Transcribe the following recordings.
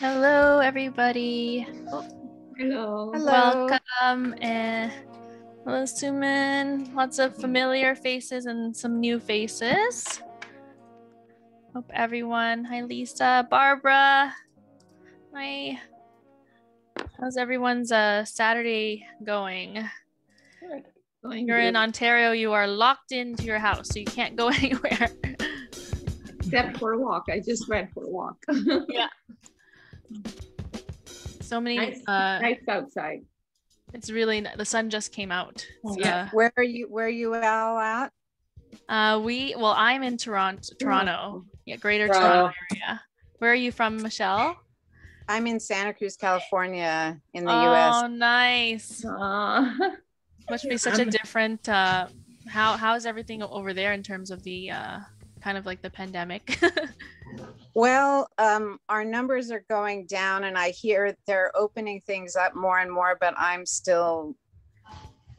Hello, everybody. Hello. Welcome. And hello, Suman. Lots of familiar faces and some new faces. Hope everyone. Hi, Lisa. Barbara. Hi. How's everyone's uh, Saturday going? Going You're in. Ontario. You are locked into your house, so you can't go anywhere. Except for a walk. I just went for a walk. so many. Nice. Uh, nice outside. it's really the sun just came out. Oh, It's, yeah. uh, Where are you? Where are you all at? Uh, we well, I'm in Toronto, Toronto, yeah, Greater Toronto. Toronto area. Where are you from, Michelle? I'm in Santa Cruz, California, in the oh, U.S. Oh, nice. Must be such a I'm- different. Uh, how how's everything over there in terms of the uh, kind of like the pandemic? Well, um, our numbers are going down, and I hear they're opening things up more and more, but I'm still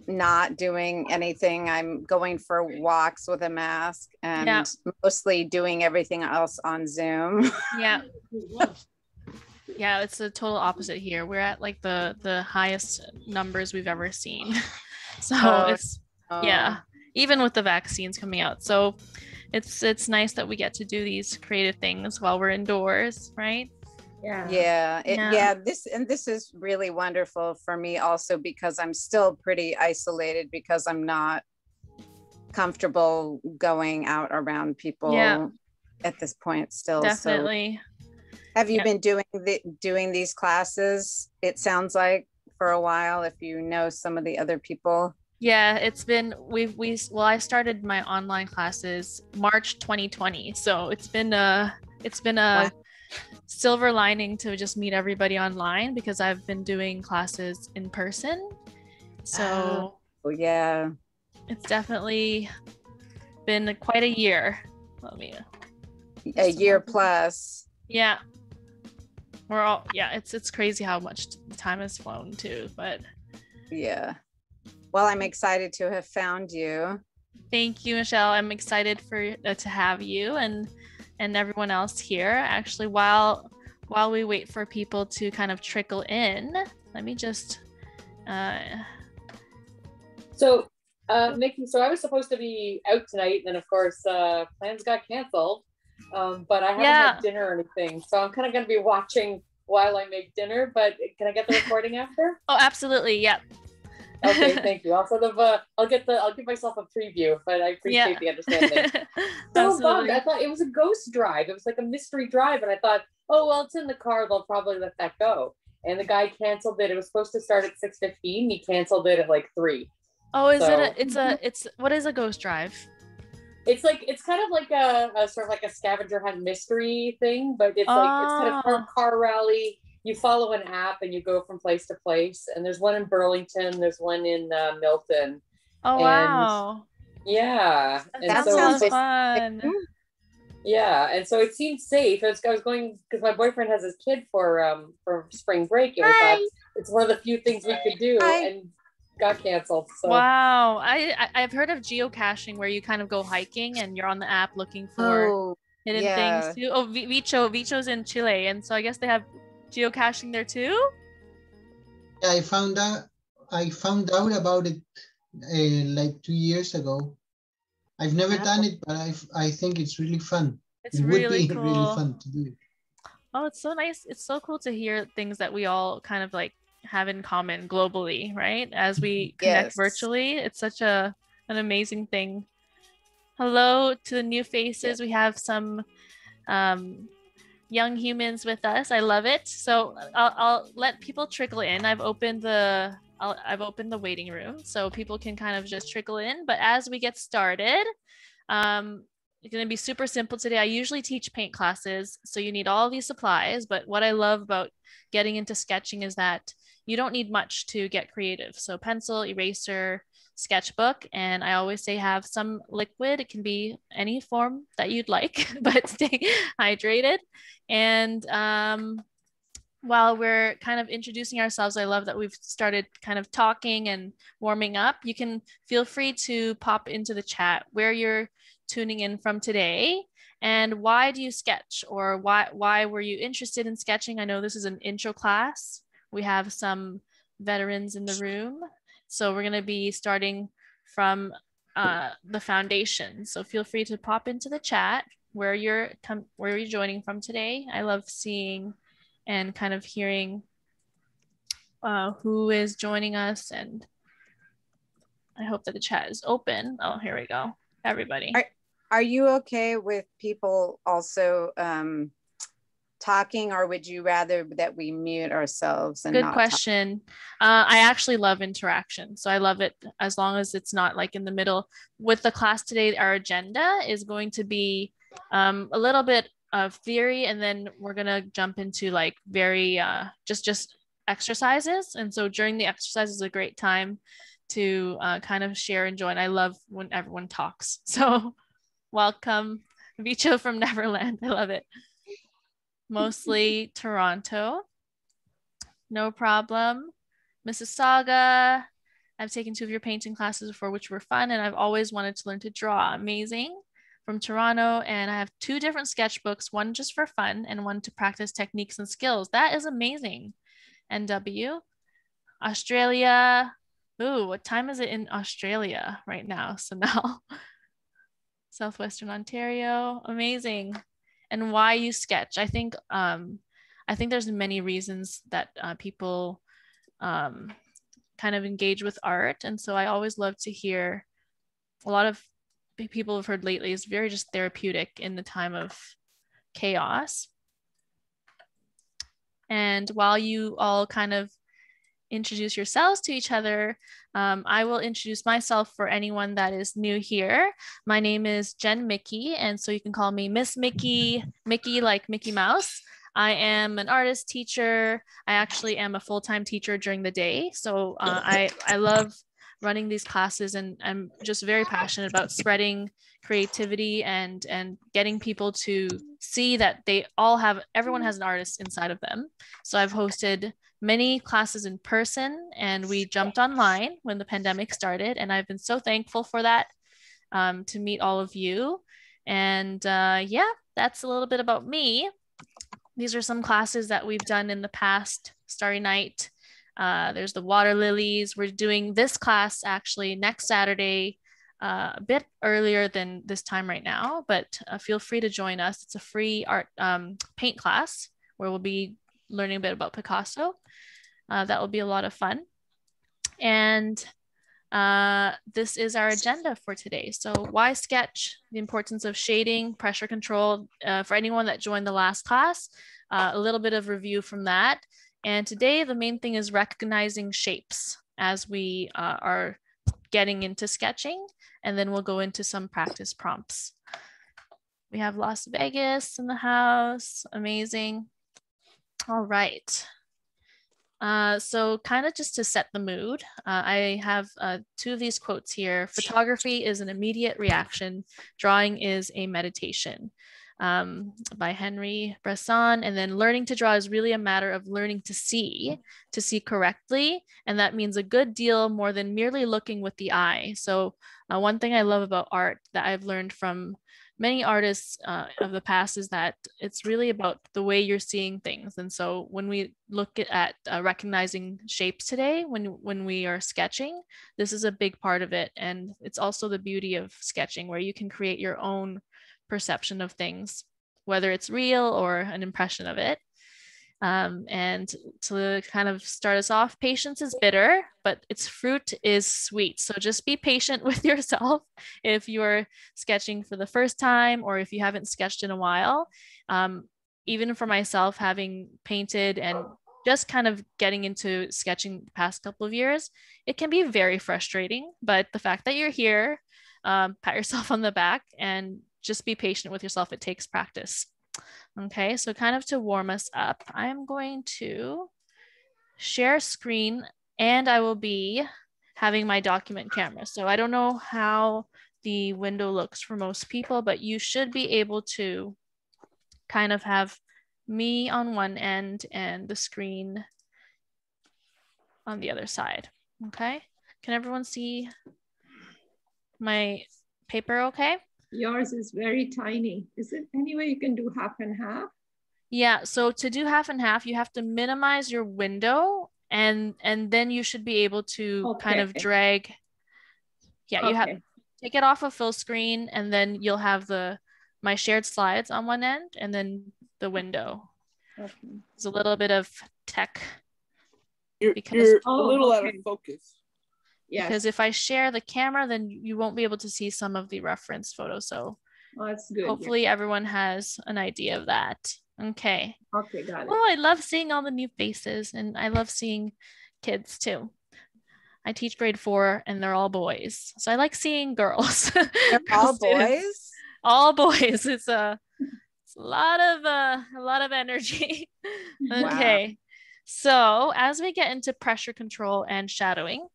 not doing anything. I'm going for walks with a mask and Yeah. mostly doing everything else on Zoom. yeah, yeah, it's the total opposite here. We're at like the the highest numbers we've ever seen. so Oh, it's yeah even with the vaccines coming out so it's it's nice that we get to do these creative things while we're indoors right yeah. yeah it, Yeah. yeah this and this is really wonderful for me also because i'm still pretty isolated because i'm not comfortable going out around people Yeah. at this point still so definitely have you Yeah. been doing the doing these classes it sounds like for a while if you know some of the other people yeah it's been we've we well i started my online classes march 2020 so it's been a it's been a silver lining to just meet everybody online because i've been doing classes in person. So oh, oh yeah. it's definitely been quite a year. Let me a year plus. Yeah. We're all yeah, it's it's crazy how much time has flown too, but yeah well i'm excited to have found you thank you Michelle. I'm excited for uh, to have you and and everyone else here. Actually while while we wait for people to kind of trickle in, let me just uh So, uh, Nikki, so I was supposed to be out tonight, and of course, uh, plans got canceled. Um, but I haven't Yeah. had dinner or anything, so I'm kind of going to be watching while I make dinner. But can I get the recording after? Oh, absolutely. Yep. Okay, thank you. I'll sort of, uh, I'll get the, I'll give myself a preview, but I appreciate the understanding. So bummed. I thought it was a ghost drive. It was like a mystery drive, and I thought, oh well, it's in the car. They'll probably let that go. And the guy canceled it. It was supposed to start at six fifteen. He canceled it at like three. Oh, is it a it's a it's what is a ghost drive? It's like it's kind of like a, a sort of like a scavenger hunt mystery thing, but it's like it's kind of car, Oh. car rally. You follow an app and you go from place to place. And there's one in Burlington. There's one in uh, Milton. Oh And- wow. Yeah, and That so sounds it's- fun. yeah, and so it seemed safe. I was, I was going because my boyfriend has his kid for um for spring break, and we Hi. thought it's one of the few things we could do, Hi. and got canceled. So Wow, I, I I've heard of geocaching where you kind of go hiking and you're on the app looking for oh hidden yeah. things too. Oh, Vicho, Vicho's in Chile, and so I guess they have geocaching there too. Yeah, I found out I found out about it uh, like two years ago. I've never Wow. done it, but I I think it's really fun. It's it really would be cool. really fun to do. Oh, it's so nice. It's so cool to hear things that we all kind of like have in common globally, right? As we connect Yes. virtually, it's such a an amazing thing. Hello to the new faces. We have some um, young humans with us. I love it. So I'll, I'll let people trickle in. I've opened the I'll, I've opened the waiting room so people can kind of just trickle in. But as we get started, um, it's going to be super simple today. I usually teach paint classes, so you need all these supplies. But what I love about getting into sketching is that you don't need much to get creative. So pencil, eraser, sketchbook, and I always say have some liquid. It can be any form that you'd like, but stay hydrated. And um, while we're kind of introducing ourselves, I love that we've started kind of talking and warming up. You can feel free to pop into the chat where you're tuning in from today and why do you sketch or why why were you interested in sketching i know this is an intro class we have some veterans in the room so we're going to be starting from uh, the foundation. So feel free to pop into the chat where you're com- where you're joining from today. I love seeing and kind of hearing uh, who is joining us and i hope that the chat is open. Oh here we go. Everybody. Are- Are you okay with people also um, talking, or would you rather that we mute ourselves and Good not talk? question. Uh, I actually love interaction. So I love it as long as it's not like in the middle. With the class today, our agenda is going to be um, a little bit of theory, and then we're going to jump into like very uh, just just exercises. And so during the exercise is a great time to uh, kind of share and join. I love when everyone talks. So welcome, Vicho from Neverland. I love it. Mostly Toronto. No problem. Mississauga. I've taken two of your painting classes before, which were fun, and I've always wanted to learn to draw. Amazing. From Toronto, and I have two different sketchbooks, one just for fun and one to practice techniques and skills. That is amazing. NW. Australia. Ooh, what time is it in Australia right now? So now, Southwestern Ontario. Amazing. And why you sketch? I think um, I think there's many reasons that uh, people um, kind of engage with art, and so I always love to hear. A lot of people have heard lately is very just therapeutic in the time of chaos. And while you all kind of introduce yourselves to each other, um, I will introduce myself for anyone that is new here. My name is Jen Mickey, and so you can call me Miss Mickey, Mickey like Mickey Mouse. I am an artist teacher. I actually am a full-time teacher during the day. So uh, I, I love running these classes and I'm just very passionate about spreading creativity and, and getting people to see that they all have, everyone has an artist inside of them. So I've hosted many classes in person and we jumped online when the pandemic started. And I've been so thankful for that um, to meet all of you. And uh, yeah, that's a little bit about me. These are some classes that we've done in the past Starry Night. Uh, there's the water lilies. We're doing this class actually next Saturday, uh, a bit earlier than this time right now, but uh, feel free to join us. It's a free art um, paint class where we'll be learning a bit about Picasso. Uh, that will be a lot of fun. And uh, this is our agenda for today. So why sketch? The importance of shading, pressure control. Uh, for anyone that joined the last class, a little bit of review from that. And today the main thing is recognizing shapes as we uh, are getting into sketching. And then we'll go into some practice prompts. We have Las Vegas in the house. Amazing. All right. Uh, so kind of just to set the mood, uh, I have uh, two of these quotes here. Photography is an immediate reaction. Drawing is a meditation um, by Henri Bresson. And then learning to draw is really a matter of learning to see, to see correctly. And that means a good deal more than merely looking with the eye. So uh, one thing I love about art that I've learned from many artists uh, of the past is that it's really about the way you're seeing things and so when we look at uh, recognizing shapes today when when we are sketching this is a big part of it and it's also the beauty of sketching where you can create your own perception of things whether it's real or an impression of it um, and to kind of start us off, patience is bitter, but its fruit is sweet. So just be patient with yourself if you're sketching for the first time or if you haven't sketched in a while. Um, even for myself, having painted and just kind of getting into sketching the past couple of years, it can be very frustrating. But the fact that you're here, um, pat yourself on the back and just be patient with yourself. It takes practice. Okay, so kind of to warm us up, I'm going to share screen and I will be having my document camera. So I don't know how the window looks for most people, but you should be able to kind of have me on one end and the screen on the other side. Okay. Can everyone see my paper okay? Yours is very tiny. Is it any way you can do half and half? Yeah, so to do half and half, you have to minimize your window and and then you should be able to kind of drag. Yeah, you have Okay. take it off of full screen and then you'll have the my shared slides on one end and then the window. Okay. There's a little bit of tech You're, Because- you're a Oh, little out of focus. Yes, because if I share the camera, then you won't be able to see some of the reference photos. So oh, that's good. yeah. hopefully everyone has an idea of that. Okay. Okay, got it. Oh, I love seeing all the new faces and I love seeing kids too. I teach grade four and they're all boys. So I like seeing girls. They're all boys. All boys. It's a, it's a lot of uh, a lot of energy. Wow. okay. So as we get into pressure control and shadowing,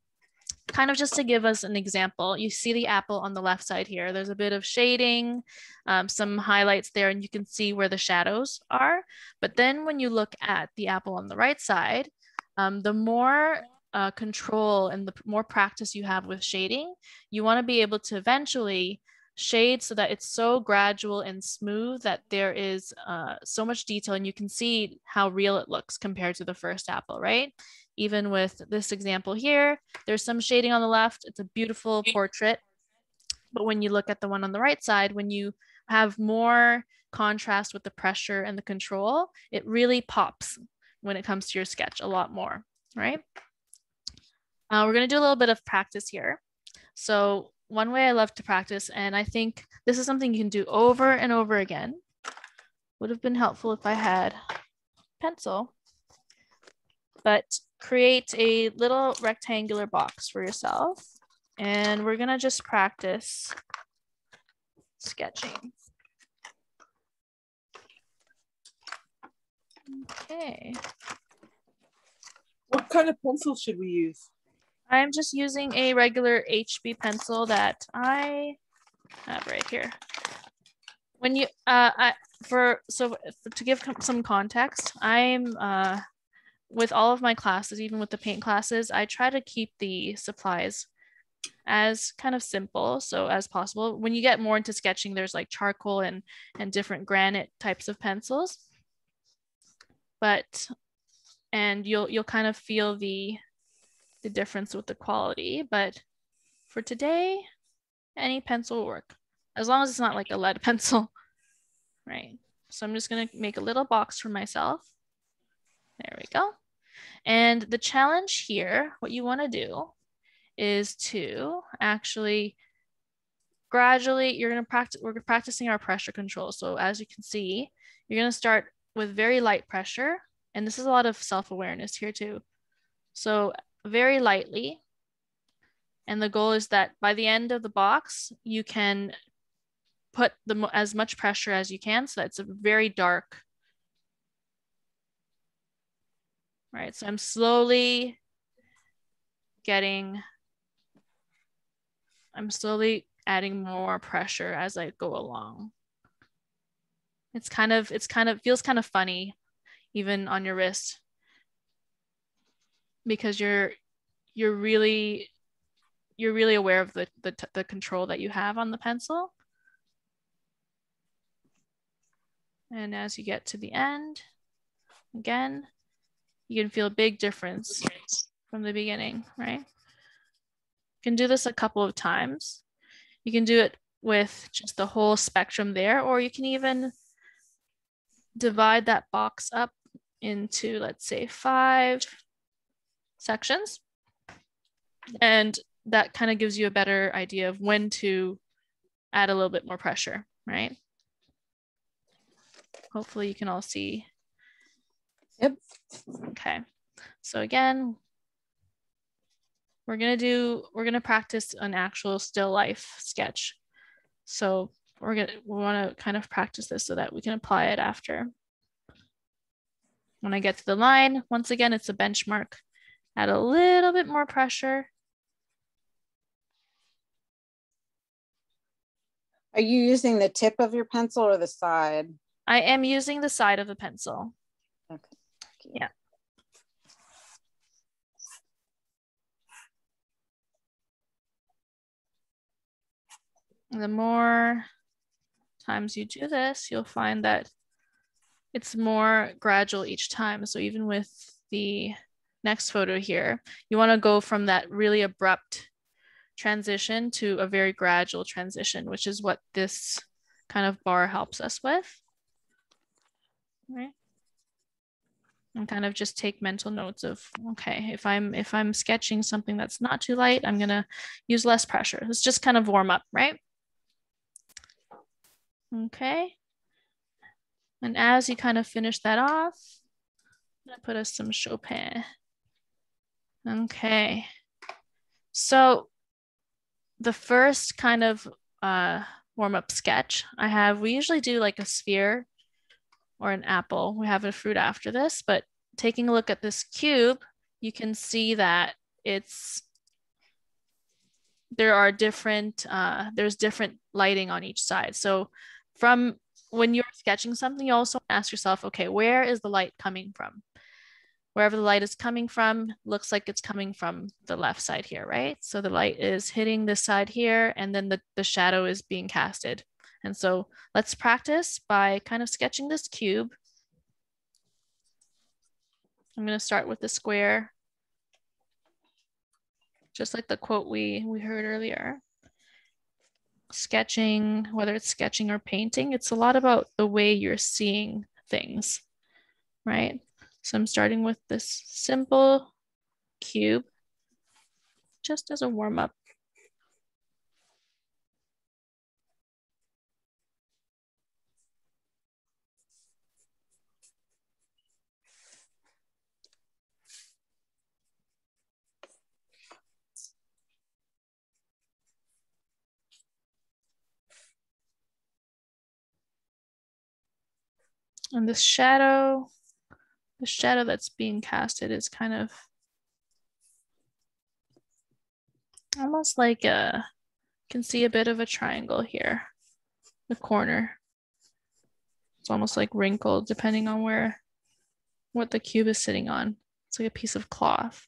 kind of just to give us an example, you see the apple on the left side here. There's a bit of shading, um, some highlights there, and you can see where the shadows are. But then when you look at the apple on the right side, um, the more uh, control and the more practice you have with shading, you want to be able to eventually shade so that it's so gradual and smooth that there is uh, so much detail and you can see how real it looks compared to the first apple, right? Even with this example here, there's some shading on the left. It's a beautiful portrait. But when you look at the one on the right side, when you have more contrast with the pressure and the control, it really pops when it comes to your sketch a lot more, right? Uh, we're gonna do a little bit of practice here. So one way I love to practice, and I think this is something you can do over and over again, would have been helpful if I had pencil, but create a little rectangular box for yourself. And we're gonna just practice sketching. Okay, What kind of pencil should we use? I'm just using a regular HB pencil that I have right here. When you, uh, I, for, so to give some context, I'm, uh, with all of my classes, even with the paint classes, I try to keep the supplies as kind of simple so as possible. When you get more into sketching, there's like charcoal and and different graphite types of pencils. But and you'll you'll kind of feel the the difference with the quality, but for today, any pencil will work as long as it's not like a lead pencil, right? So I'm just gonna make a little box for myself. There we go. And the challenge here, what you wanna do is to actually gradually, you're gonna practice, we're practicing our pressure control. So as you can see, you're gonna start with very light pressure. And this is a lot of self-awareness here too. So very lightly. And the goal is that by the end of the box, you can put the as much pressure as you can. So that's a very dark. Right. So I'm slowly getting, I'm slowly adding more pressure as I go along. It's kind of, it's kind of feels kind of funny even on your wrist because you're you're really you're really aware of the the, the control that you have on the pencil and as you get to the end again you can feel a big difference from the beginning right you can do this a couple of times you can do it with just the whole spectrum there or you can even divide that box up into let's say five sections. And that kind of gives you a better idea of when to add a little bit more pressure, right? Hopefully you can all see Yep. Okay. So again, we're gonna do, we're gonna practice an actual still life sketch. So we're gonna, we wanna kind of practice this so that we can apply it after. When I get to the line, once again, it's a benchmark. Add a little bit more pressure. Are you using the tip of your pencil or the side? I am using the side of the pencil. Yeah. The more times you do this, you'll find that it's more gradual each time. So even with the next photo here, you want to go from that really abrupt transition to a very gradual transition, which is what this kind of bar helps us with. Right. And kind of just take mental notes of, okay, if I'm if I'm sketching something that's not too light, I'm gonna use less pressure. Let's just kind of warm up, right? Okay. And as you kind of finish that off, I'm gonna put us some Chopin. Okay. So the first kind of uh, warm-up sketch I have, we usually do like a sphere or an apple. We have a fruit after this, but taking a look at this cube, you can see that it's there are different uh, there's different lighting on each side. So from when you're sketching something, you also ask yourself, okay, where is the light coming from? Wherever the light is coming from, looks like it's coming from the left side here, right? So the light is hitting this side here, and then the, the shadow is being casted. And so let's practice by kind of sketching this cube. I'm gonna start with the square, just like the quote we, we heard earlier sketching, whether it's sketching or painting, it's a lot about the way you're seeing things, right? So I'm starting with this simple cube just as a warm up. And this shadow, the shadow that's being casted is kind of almost like a, can see a bit of a triangle here, the corner. It's almost like wrinkled depending on where, what the cube is sitting on. It's like a piece of cloth.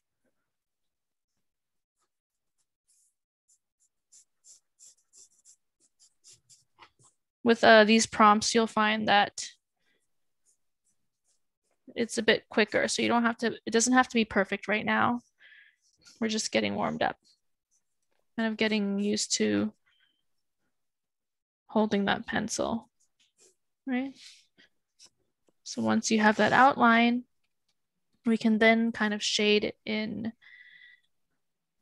With uh, these prompts, you'll find that it's a bit quicker. So you don't have to, it doesn't have to be perfect right now. We're just getting warmed up, kind of getting used to holding that pencil, right? So once you have that outline, we can then kind of shade in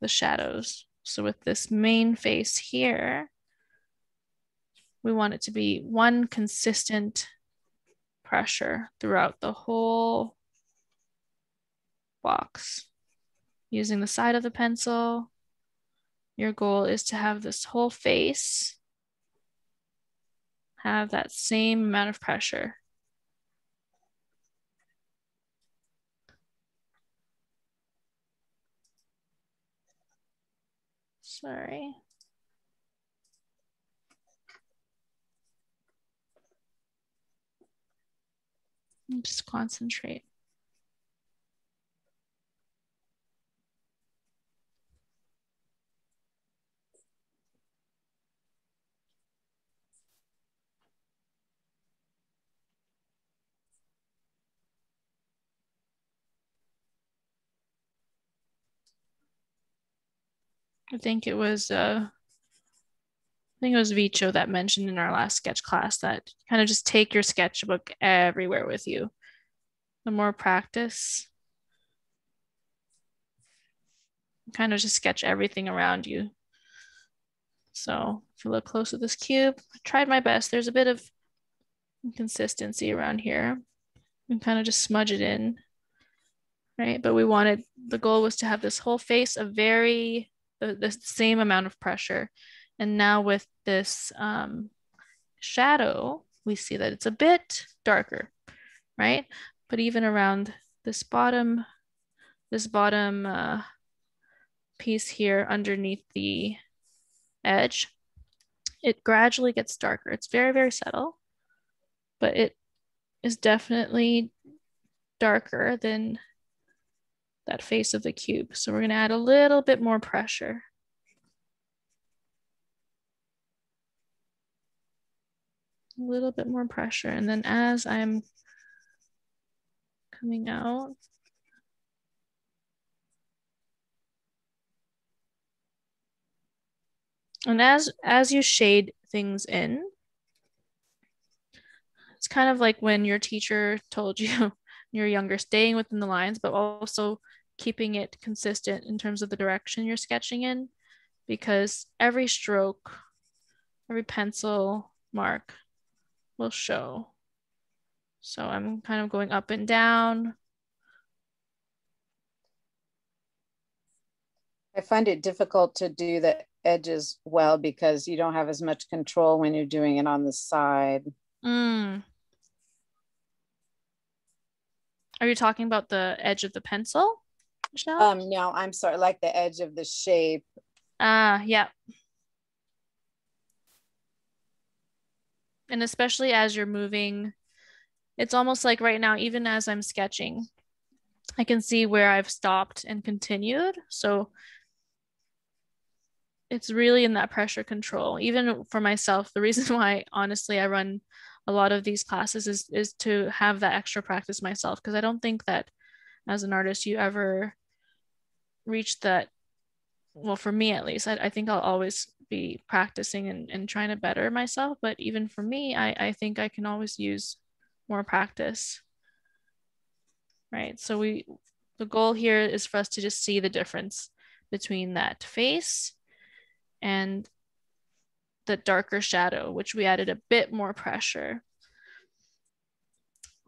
the shadows. So with this main face here, we want it to be one consistent pressure throughout the whole box. Using the side of the pencil, your goal is to have this whole face have that same amount of pressure. Sorry. Just concentrate. I think it was uh I think it was Vicho that mentioned in our last sketch class that kind of just take your sketchbook everywhere with you. The more practice, kind of just sketch everything around you. So if you look close at this cube, I tried my best. There's a bit of inconsistency around here. and kind of just smudge it in. Right. But we wanted the goal was to have this whole face a very the, the same amount of pressure. And now with this um, shadow, we see that it's a bit darker, right? But even around this bottom, this bottom uh, piece here underneath the edge, it gradually gets darker. It's very, very subtle, but it is definitely darker than that face of the cube. So we're gonna add a little bit more pressure. A little bit more pressure. And then as I'm coming out, and as as you shade things in it's kind of like when your teacher told you you're younger staying within the lines but also keeping it consistent in terms of the direction you're sketching in because every stroke every pencil mark will show so i'm kind of going up and down I find it difficult to do the edges well because you don't have as much control when you're doing it on the side. Mm. Are you talking about the edge of the pencil, Michelle? Um, no, I'm sorry, like the edge of the shape. Ah, yeah. And especially as you're moving, it's almost like right now, even as I'm sketching, I can see where I've stopped and continued. So it's really in that pressure control even for myself the reason why honestly i run a lot of these classes is is to have that extra practice myself because i don't think that as an artist you ever reach that well for me at least i, I think i'll always be practicing and, and trying to better myself but even for me I, I think i can always use more practice right so we the goal here is for us to just see the difference between that face and the darker shadow, which we added a bit more pressure.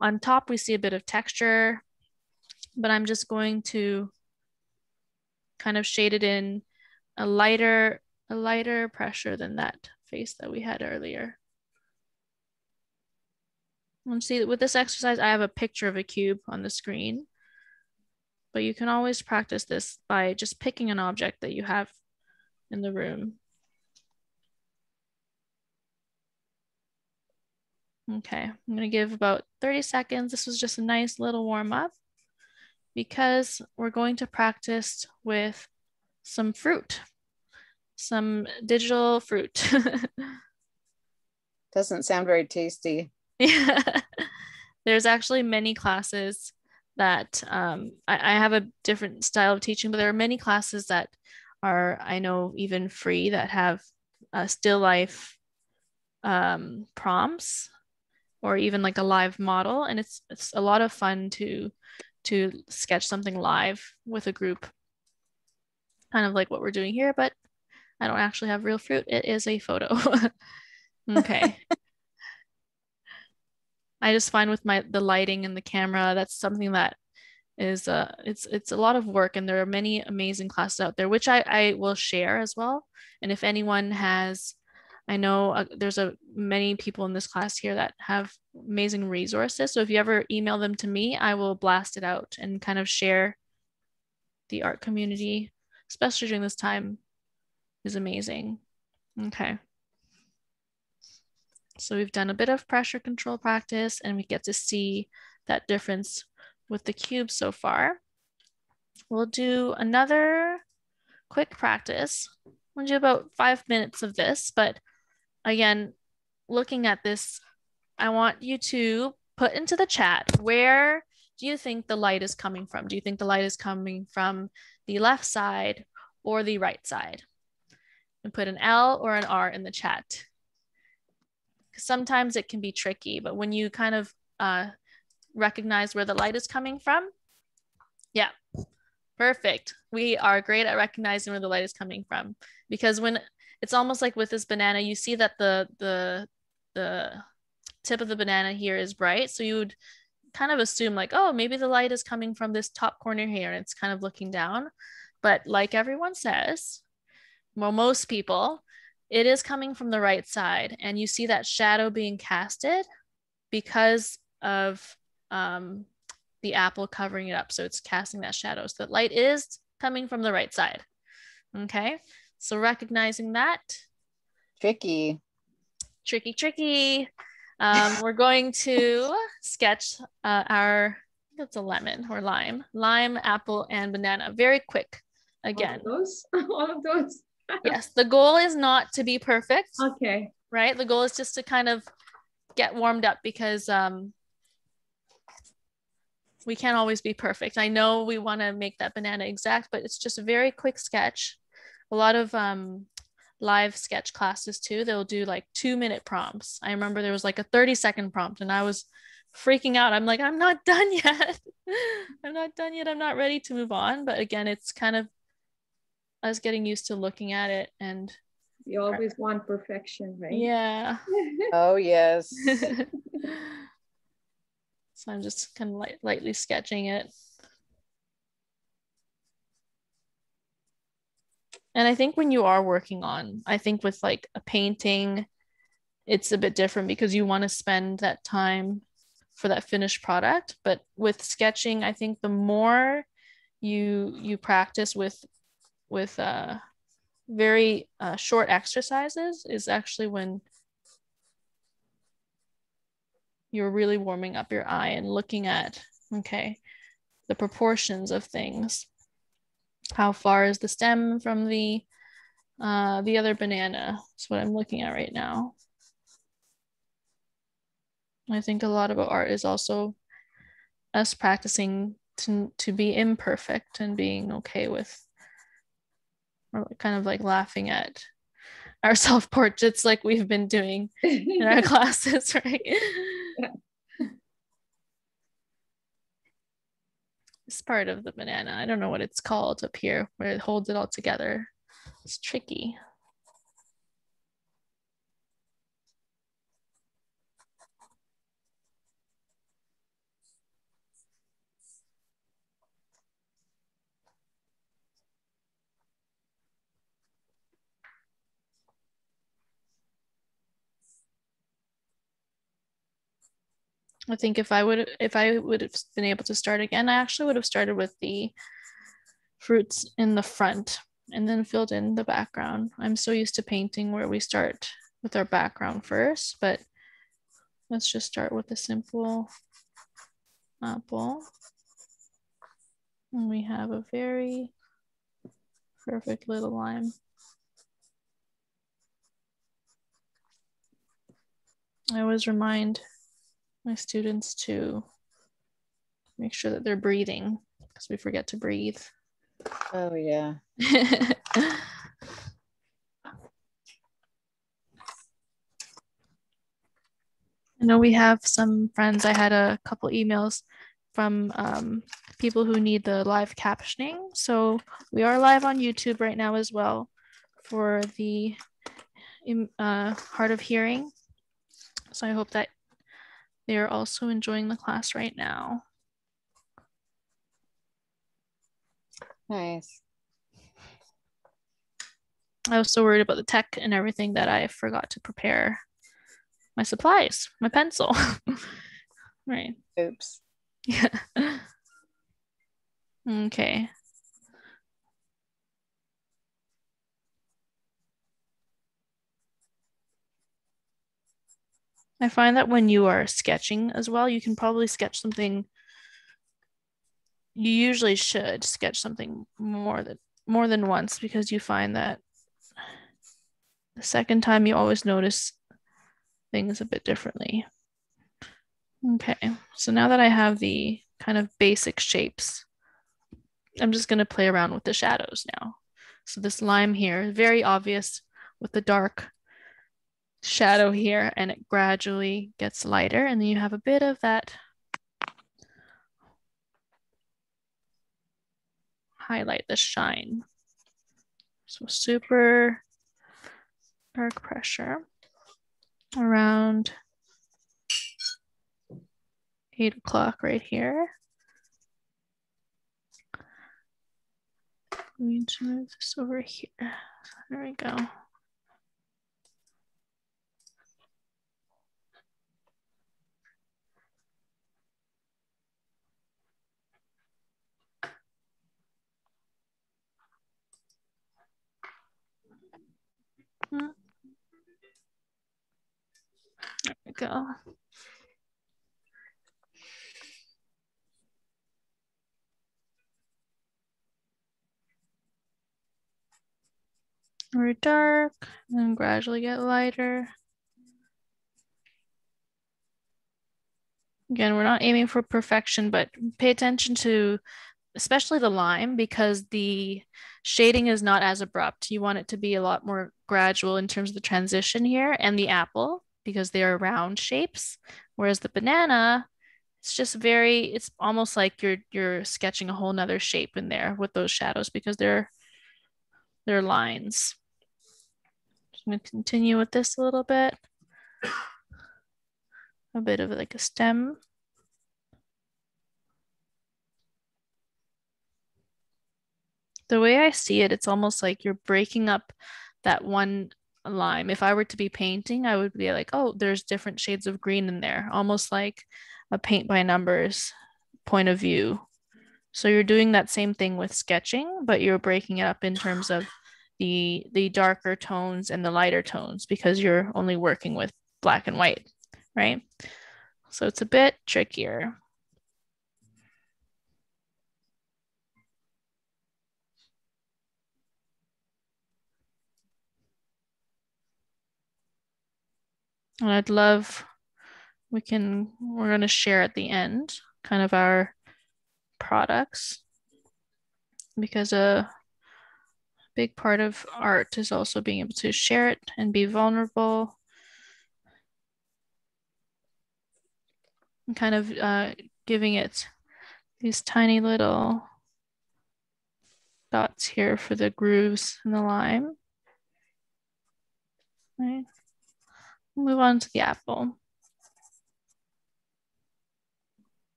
On top, we see a bit of texture, but I'm just going to kind of shade it in a lighter, a lighter pressure than that face that we had earlier. And see, with this exercise, I have a picture of a cube on the screen, but you can always practice this by just picking an object that you have in the room. Okay, I'm gonna give about 30 seconds. This was just a nice little warm up because we're going to practice with some fruit, some digital fruit. Doesn't sound very tasty. yeah, there's actually many classes that um, I, I have a different style of teaching, but there are many classes that are I know even free that have uh, still life um, prompts or even like a live model, and it's it's a lot of fun to to sketch something live with a group, kind of like what we're doing here. But I don't actually have real fruit; it is a photo. okay. I just find with my the lighting and the camera, that's something that is uh it's it's a lot of work and there are many amazing classes out there which I, I will share as well and if anyone has I know uh, there's a many people in this class here that have amazing resources so if you ever email them to me I will blast it out and kind of share the art community especially during this time is amazing okay so we've done a bit of pressure control practice and we get to see that difference with the cube so far. We'll do another quick practice. We'll do about five minutes of this, but again, looking at this, I want you to put into the chat where do you think the light is coming from? Do you think the light is coming from the left side or the right side? And put an L or an R in the chat. Sometimes it can be tricky, but when you kind of uh, recognize where the light is coming from? Yeah, perfect. We are great at recognizing where the light is coming from because when it's almost like with this banana, you see that the the the tip of the banana here is bright. So you would kind of assume like, oh, maybe the light is coming from this top corner here and it's kind of looking down. But like everyone says, well, most people, it is coming from the right side. And you see that shadow being casted because of um, the apple covering it up. So it's casting that shadow. So the light is coming from the right side. Okay. So recognizing that, Tricky. tricky, tricky. Um, we're going to sketch uh, our, I think it's a lemon or lime, lime, apple, and banana. Very quick. Again, All of those? All of those? Yes, the goal is not to be perfect, Okay. right? The goal is just to kind of get warmed up because um, we can't always be perfect. I know we want to make that banana exact, but it's just a very quick sketch. A lot of um, live sketch classes too, they'll do like two minute prompts. I remember there was like a 30 second prompt and I was freaking out. I'm like, I'm not done yet. I'm not done yet. I'm not ready to move on. But again, it's kind of us getting used to looking at it and You always want perfection, right? yeah. Oh, yes. so I'm just kind of light, lightly sketching it. And I think when you are working on, I think with like a painting, it's a bit different because you want to spend that time for that finished product. But with sketching, I think the more you you practice with with uh, very uh, short exercises is actually when you're really warming up your eye and looking at okay the proportions of things. How far is the stem from the uh, the other banana? That's what i'm looking at right now. I think a lot of art is also us practicing to, to be imperfect and being okay with or kind of like laughing at our self portraits like we've been doing in our classes, right? This part of the banana, I don't know what it's called up here where it holds it all together. It's tricky. I think if I would if I would have been able to start again, I actually would have started with the fruits in the front and then filled in the background. I'm so used to painting where we start with our background first, but let's just start with a simple apple. And we have a very perfect little lime. I always remind my students to make sure that they're breathing because we forget to breathe. Oh, yeah. I know we have some friends. I had a couple emails from um, people who need the live captioning. So we are live on YouTube right now as well for the uh, Hard of Hearing. So I hope that they are also enjoying the class right now. Nice. I was so worried about the tech and everything that I forgot to prepare my supplies, my pencil. right. Oops. Yeah. okay. I find that when you are sketching as well, you can probably sketch something. You usually should sketch something more than more than once because you find that the second time you always notice things a bit differently. Okay, so now that I have the kind of basic shapes, I'm just going to play around with the shadows now. So this lime here, very obvious with the dark shadow here, and it gradually gets lighter, and then you have a bit of that highlight, the shine. So super dark pressure around eight o'clock right here. We need to move this over here. There we go. We go. Very dark and gradually get lighter. Again, we're not aiming for perfection, but pay attention to especially the lime because the shading is not as abrupt. You want it to be a lot more gradual in terms of the transition here and the apple because they are round shapes. Whereas the banana, it's just very, it's almost like you're you're sketching a whole nother shape in there with those shadows because they're they're lines. Just gonna continue with this a little bit. A bit of like a stem. The way I see it, it's almost like you're breaking up that one lime. If I were to be painting, I would be like, oh, there's different shades of green in there, almost like a paint by numbers point of view. So you're doing that same thing with sketching, but you're breaking it up in terms of the the darker tones and the lighter tones because you're only working with black and white, right? So it's a bit trickier. And I'd love, we can, we're going to share at the end kind of our products because a big part of art is also being able to share it and be vulnerable and kind of uh, giving it these tiny little dots here for the grooves and the lime. Right. Move on to the apple.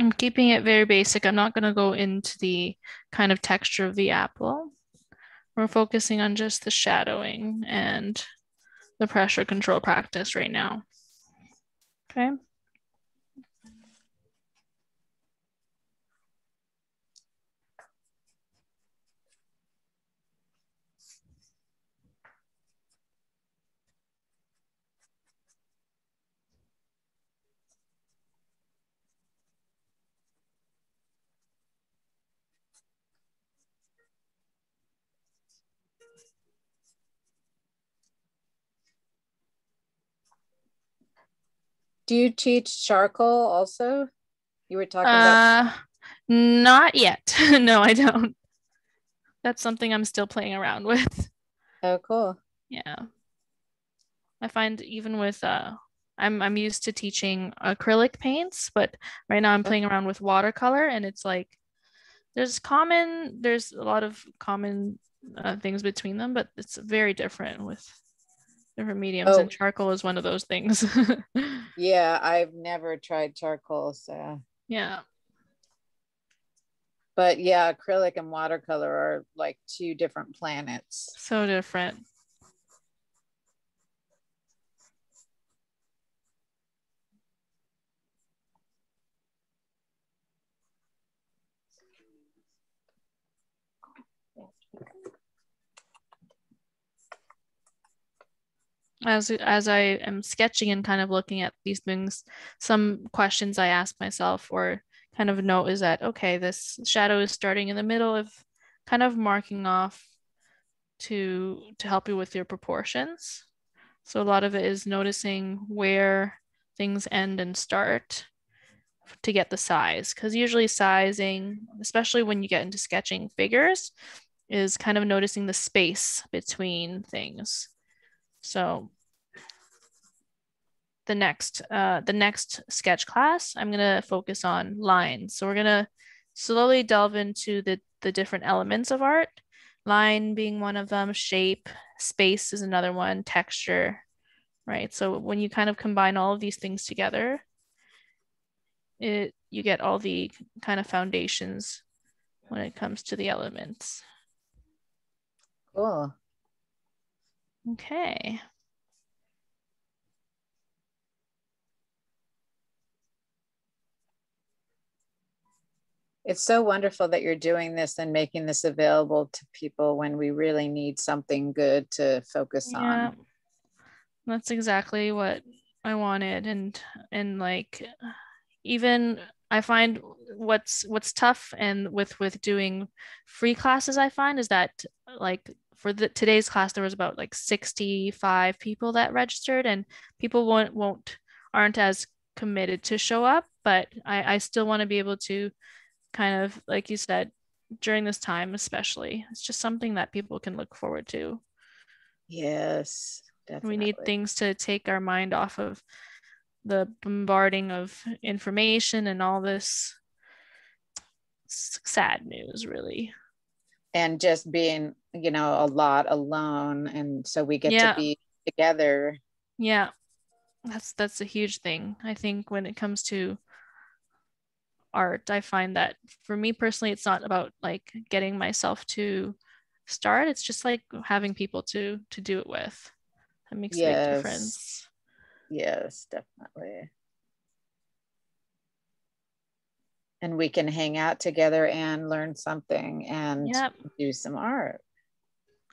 I'm keeping it very basic. I'm not going to go into the kind of texture of the apple. We're focusing on just the shadowing and the pressure control practice right now. Okay. Do you teach charcoal also? You were talking about. Uh, not yet. no, I don't. That's something I'm still playing around with. Oh, cool. Yeah. I find even with uh I'm I'm used to teaching acrylic paints, but right now I'm playing around with watercolor and it's like there's common there's a lot of common uh, things between them, but it's very different with different mediums Oh. and charcoal is one of those things. Yeah, I've never tried charcoal, so. yeah. But yeah, acrylic and watercolor are like two different planets. So different. As as I am sketching and kind of looking at these things, some questions I ask myself or kind of note is that okay, this shadow is starting in the middle of kind of marking off to to help you with your proportions. So a lot of it is noticing where things end and start to get the size because usually sizing, especially when you get into sketching figures, is kind of noticing the space between things. So the next uh, the next sketch class, I'm gonna focus on lines. So we're gonna slowly delve into the the different elements of art. Line being one of them, shape, space is another one, texture, right? So when you kind of combine all of these things together, it you get all the kind of foundations when it comes to the elements. Cool. Okay. It's so wonderful that you're doing this and making this available to people when we really need something good to focus Yeah. on. That's exactly what I wanted and and like even I find what's what's tough and with with doing free classes I find is that like for the today's class there was about like 65 people that registered and people won't won't aren't as committed to show up but I I still want to be able to kind of like you said during this time especially it's just something that people can look forward to Yes, definitely. we need things to take our mind off of the bombarding of information and all this sad news really and just being, you know, a lot alone. And so we get Yeah. to be together. yeah that's that's a huge thing i think when it comes to art i find that for me personally it's not about like getting myself to start it's just like having people to to do it with that makes a big difference Yes, definitely. And we can hang out together and learn something and Yep. do some art.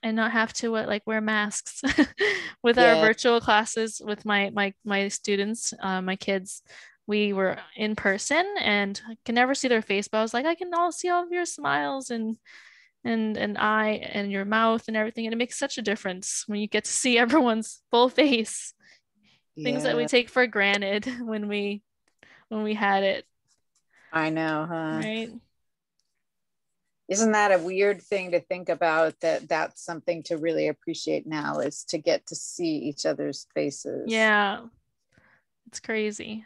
and not have to uh, like wear masks with our virtual classes with my my my students uh, my kids. We were in person and I can never see their face but I was like I can all see all of your smiles and and and eye and your mouth and everything and it makes such a difference when you get to see everyone's full face. Things that we take for granted when we when we had it I know, huh? right Isn't that a weird thing to think about that that's something to really appreciate now is to get to see each other's faces. Yeah. It's crazy.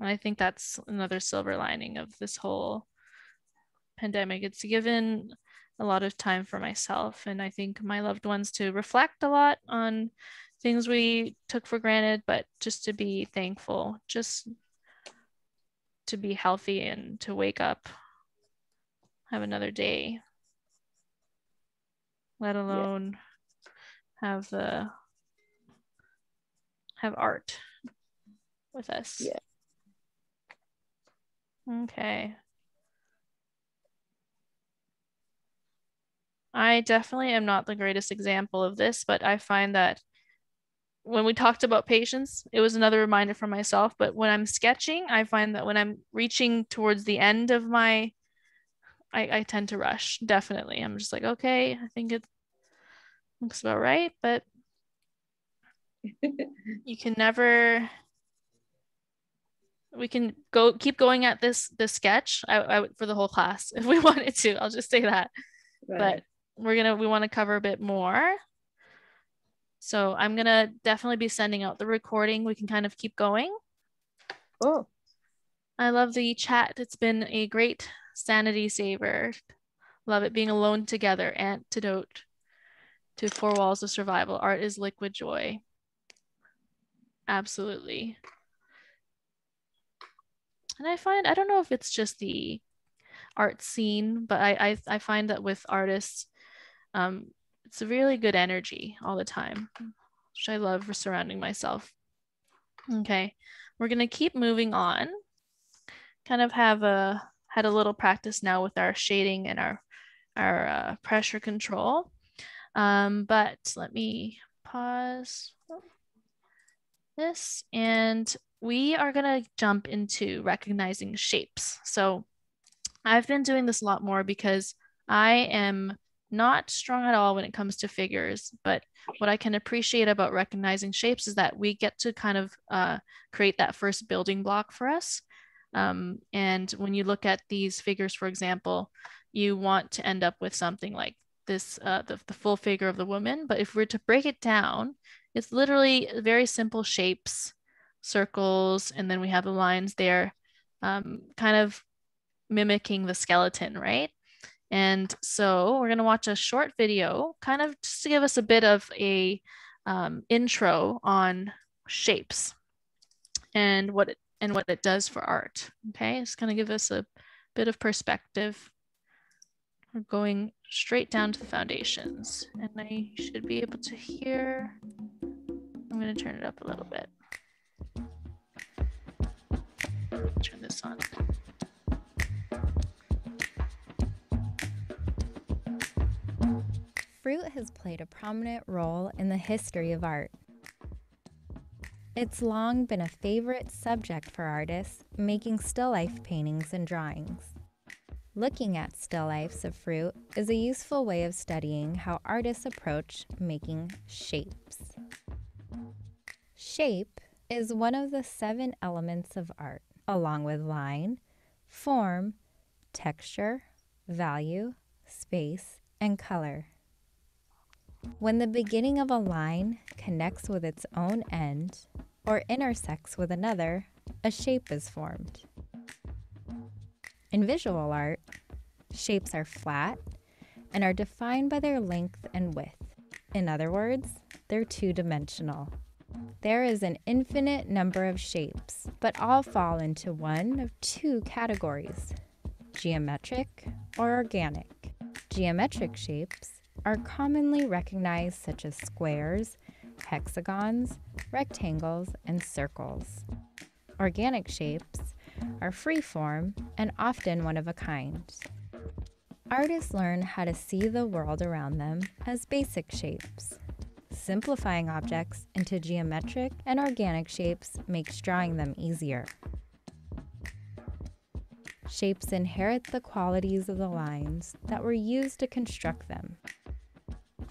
And I think that's another silver lining of this whole pandemic. It's given a lot of time for myself and I think my loved ones to reflect a lot on things we took for granted, but just to be thankful, just to be healthy and to wake up, have another day, let alone have the have art with us. Yeah. Okay. I definitely am not the greatest example of this, but I find that when we talked about patience, it was another reminder for myself. But when I'm sketching, I find that when I'm reaching towards the end of my, I, I tend to rush. Definitely. I'm just like, okay, I think it looks about right, but you can never we can go keep going at this this sketch I, I for the whole class if we wanted to i'll just say that Right. but we're gonna we want to cover a bit more so i'm gonna definitely be sending out the recording. We can kind of keep going. Oh, i love the chat. It's been a great sanity saver. Love it being alone together antidote to four walls of survival. Art is liquid joy. Absolutely. And i find i don't know if it's just the art scene but i i, I find that with artists um it's a really good energy all the time which i love for surrounding myself. Okay we're going to keep moving on. Kind of have a had a little practice now with our shading and our our uh, pressure control. Um but let me pause this and we are going to jump into recognizing shapes. So I've been doing this a lot more because I am not strong at all when it comes to figures, but what I can appreciate about recognizing shapes is that we get to kind of uh, create that first building block for us. Um, and when you look at these figures, for example, you want to end up with something like this, uh, the, the full figure of the woman. But if we're to break it down, it's literally very simple shapes, circles, and then we have the lines there, um, kind of mimicking the skeleton, right? And so we're going to watch a short video, kind of just to give us a bit of a um, intro on shapes and what it and what it does for art. Okay, it's going to give us a bit of perspective. We're going straight down to the foundations, and I should be able to hear. I'm going to turn it up a little bit. Turn this on. Fruit has played a prominent role in the history of art. It's long been a favorite subject for artists, making still life paintings and drawings. Looking at still lifes of fruit is a useful way of studying how artists approach making shapes. Shape is one of the seven elements of art, along with line, form, texture, value, space, and color. When the beginning of a line connects with its own end or intersects with another, a shape is formed. In visual art, shapes are flat and are defined by their length and width. In other words, they're two dimensional. There is an infinite number of shapes, but all fall into one of two categories geometric or organic. Geometric shapes are commonly recognized such as squares, hexagons, rectangles, and circles. Organic shapes are free-form and often one of a kind. Artists learn how to see the world around them as basic shapes. Simplifying objects into geometric and organic shapes makes drawing them easier. Shapes inherit the qualities of the lines that were used to construct them.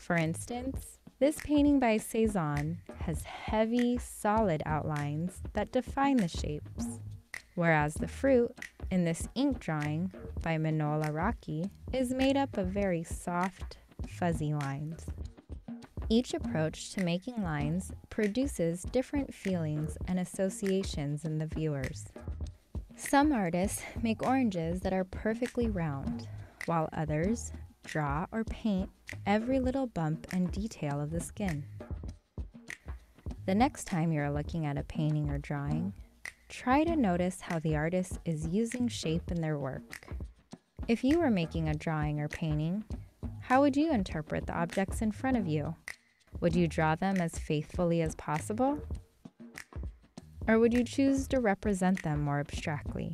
For instance, this painting by Cezanne has heavy, solid outlines that define the shapes, whereas the fruit in this ink drawing by Manol Araki is made up of very soft, fuzzy lines. Each approach to making lines produces different feelings and associations in the viewers. Some artists make oranges that are perfectly round, while others draw or paint every little bump and detail of the skin. The next time you're looking at a painting or drawing, try to notice how the artist is using shape in their work. If you were making a drawing or painting, how would you interpret the objects in front of you? Would you draw them as faithfully as possible? Or would you choose to represent them more abstractly?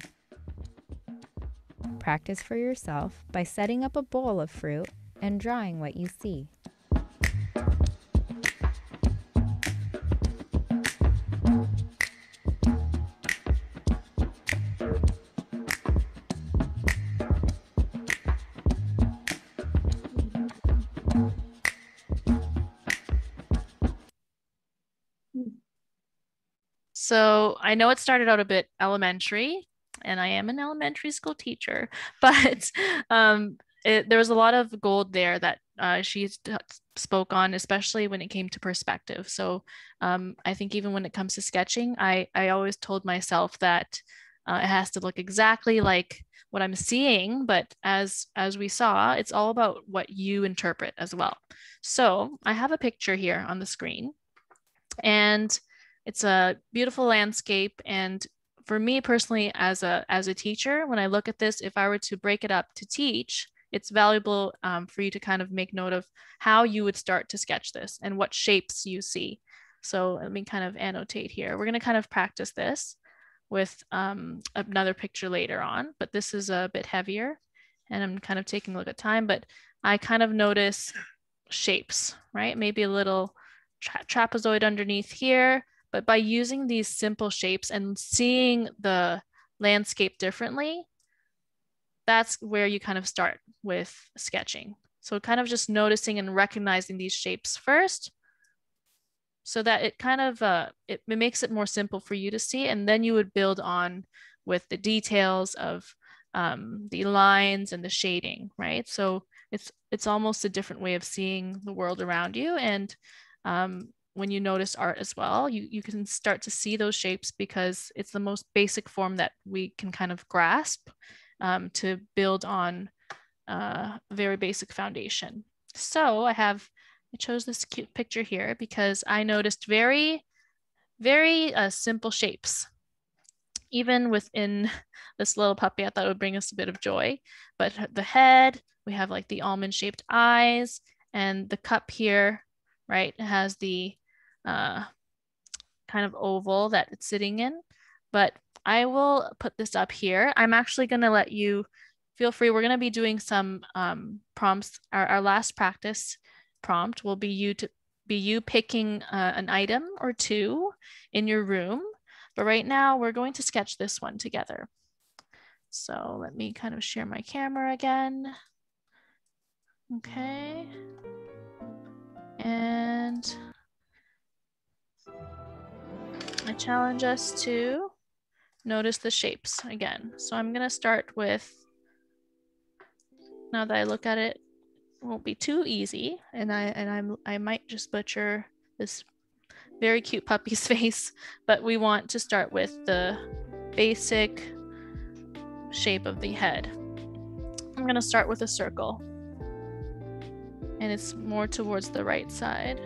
Practice for yourself by setting up a bowl of fruit and drawing what you see. So I know it started out a bit elementary, and I am an elementary school teacher, but um, it, there was a lot of gold there that uh, she spoke on, especially when it came to perspective. So um, I think even when it comes to sketching, I, I always told myself that uh, it has to look exactly like what I'm seeing, but as as we saw, it's all about what you interpret as well. So I have a picture here on the screen, and it's a beautiful landscape. And for me personally, as a as a teacher, when I look at this, if I were to break it up to teach, it's valuable um, for you to kind of make note of how you would start to sketch this and what shapes you see. So let me kind of annotate here. We're going to kind of practice this with um, another picture later on, but this is a bit heavier and I'm kind of taking a look at time, but I kind of notice shapes, right? Maybe a little tra trapezoid underneath here, But by using these simple shapes and seeing the landscape differently, that's where you kind of start with sketching. So kind of just noticing and recognizing these shapes first so that it kind of uh, it, it makes it more simple for you to see and then you would build on with the details of um, the lines and the shading right so it's it's almost a different way of seeing the world around you and um, when you notice art as well you, you can start to see those shapes because it's the most basic form that we can kind of grasp um, to build on uh, a very basic foundation so i have I chose this cute picture here because I noticed very, very uh, simple shapes. Even within this little puppy, I thought it would bring us a bit of joy. But the head, we have like the almond shaped eyes, and the cup here, right, has the uh, kind of oval that it's sitting in. But I will put this up here. I'm actually going to let you feel free. We're going to be doing some um, prompts. Our, our last practice prompt will be you to be you picking uh, an item or two in your room. But right now we're going to sketch this one together. So let me kind of share my camera again. Okay. And I challenge us to notice the shapes again. So I'm gonna start with, now that I look at it, won't be too easy and i and i'm i might just butcher this very cute puppy's face but we want to start with the basic shape of the head i'm going to start with a circle and it's more towards the right side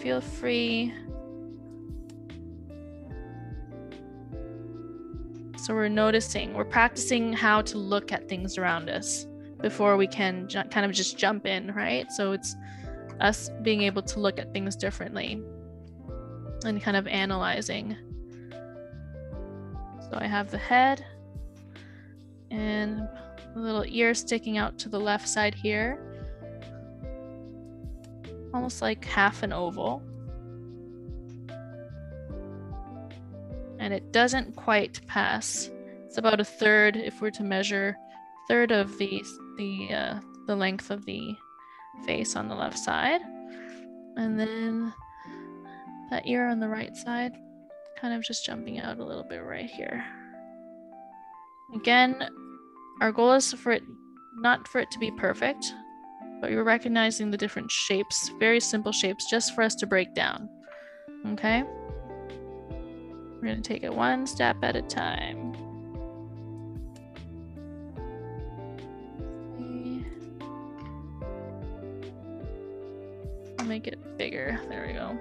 feel free So we're noticing, we're practicing how to look at things around us before we can ju- kind of just jump in, right? So it's us being able to look at things differently and kind of analyzing. So I have the head and a little ear sticking out to the left side here, almost like half an oval. and it doesn't quite pass. It's about a third, if we're to measure, third of the the uh, the length of the face on the left side, and then that ear on the right side, kind of just jumping out a little bit right here. Again, our goal is for it not for it to be perfect, but you're recognizing the different shapes, very simple shapes, just for us to break down. Okay. We're going to take it one step at a time. Make it bigger. There we go.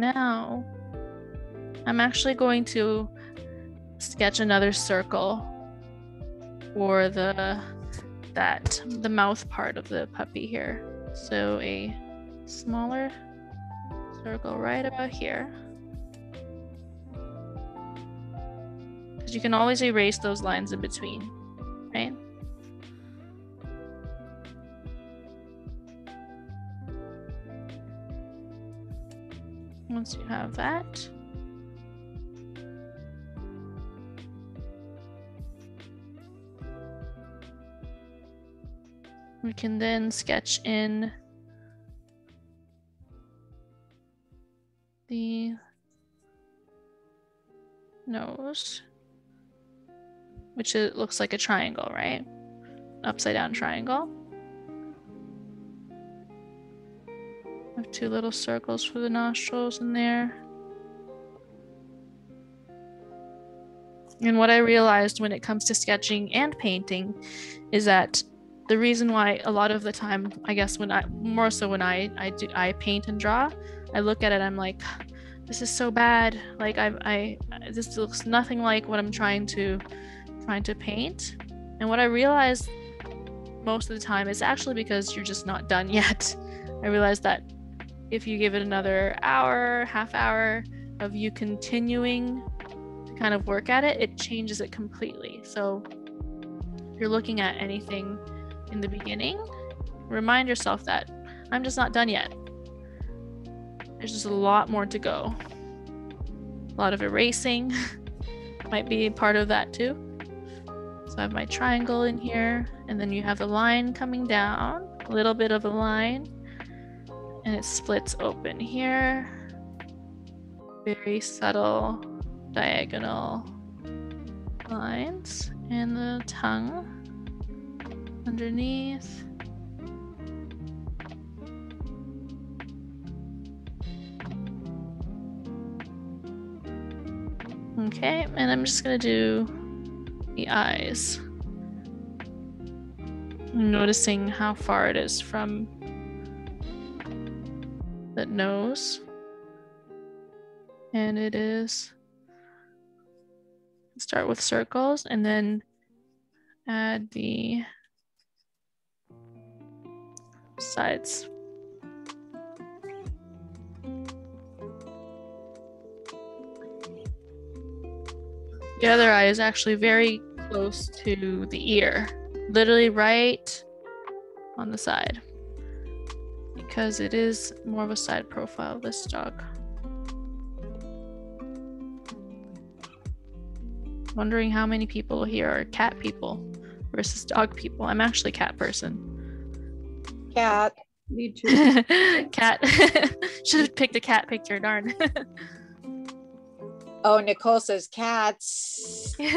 Now I'm actually going to sketch another circle for the that the mouth part of the puppy here. So a smaller circle right about here. Because you can always erase those lines in between, right? Once you have that, We can then sketch in the nose, which it looks like a triangle, right? Upside down triangle. Have two little circles for the nostrils in there. And what I realized when it comes to sketching and painting is that the reason why a lot of the time i guess when i more so when i i do i paint and draw i look at it and i'm like this is so bad. Like i i this looks nothing like what i'm trying to trying to paint. And what i realized most of the time is actually because you're just not done yet. I realized that if you give it another hour, half hour of you continuing to kind of work at it, it changes it completely. So if you're looking at anything in the beginning, remind yourself that I'm just not done yet. There's just a lot more to go. A lot of erasing might be part of that too. So I have my triangle in here, and then you have the line coming down, a little bit of a line, and it splits open here. Very subtle diagonal lines, and the tongue underneath. Okay, and I'm just gonna do the eyes. Noticing how far it is from the nose. And it is start with circles and then add the sides. The other eye is actually very close to the ear, literally right on the side, because it is more of a side profile, this dog. Wondering how many people here are cat people versus dog people. I'm actually a cat person. Cat. Me too. cat. Should have picked a cat picture, darn. Oh, Nicole says cats. Is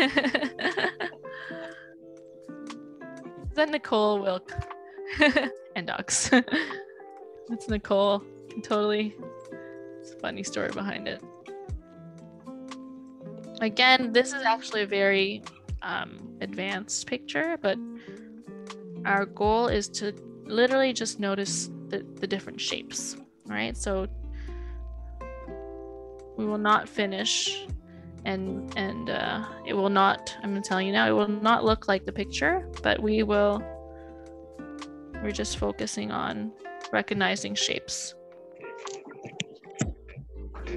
that Nicole Wilk and dogs? That's Nicole. Totally. It's a funny story behind it. Again, this is actually a very um, advanced picture, but our goal is to literally just notice the, the different shapes, right? So we will not finish and and uh, it will not i'm telling you now it will not look like the picture but we will we're just focusing on recognizing shapes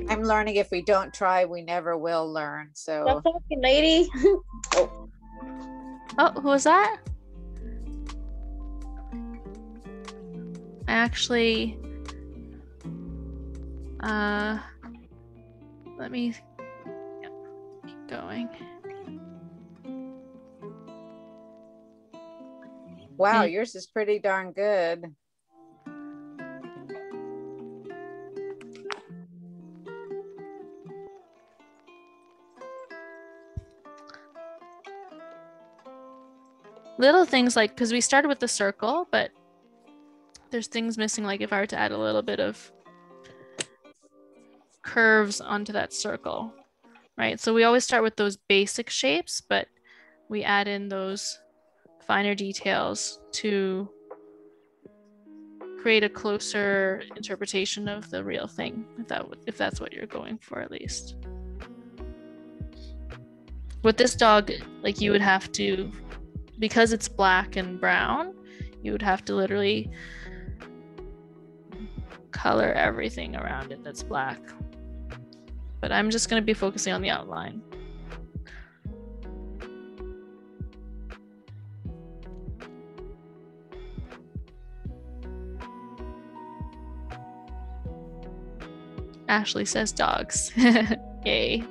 I'm learning if we don't try, we never will learn. So talking, lady. oh oh, who was that i actually uh let me yep, keep going wow, Mm. yours is pretty darn good. Little things like because we started with the circle but there's things missing like if i were to add a little bit of curves onto that circle right? So we always start with those basic shapes but we add in those finer details to create a closer interpretation of the real thing if that if that's what you're going for at least. With this dog like you would have to because it's black and brown, you would have to literally color everything around it that's black. But I'm just going to be focusing on the outline. Ashley says dogs. Yay.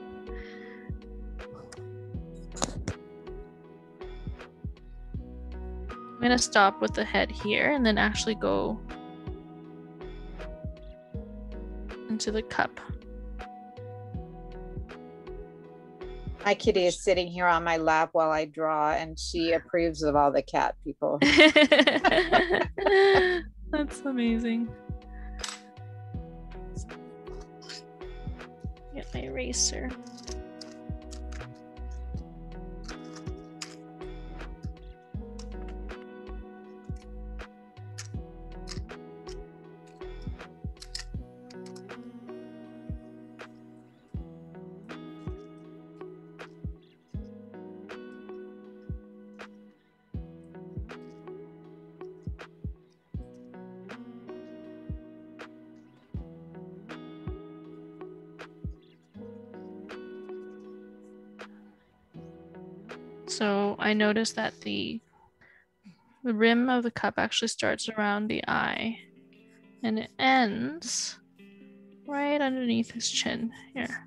I'm gonna stop with the head here and then actually go into the cup. My kitty is sitting here on my lap while I draw, and she approves of all the cat people. That's amazing. Get my eraser. So I noticed that the the rim of the cup actually starts around the eye and it ends right underneath his chin here.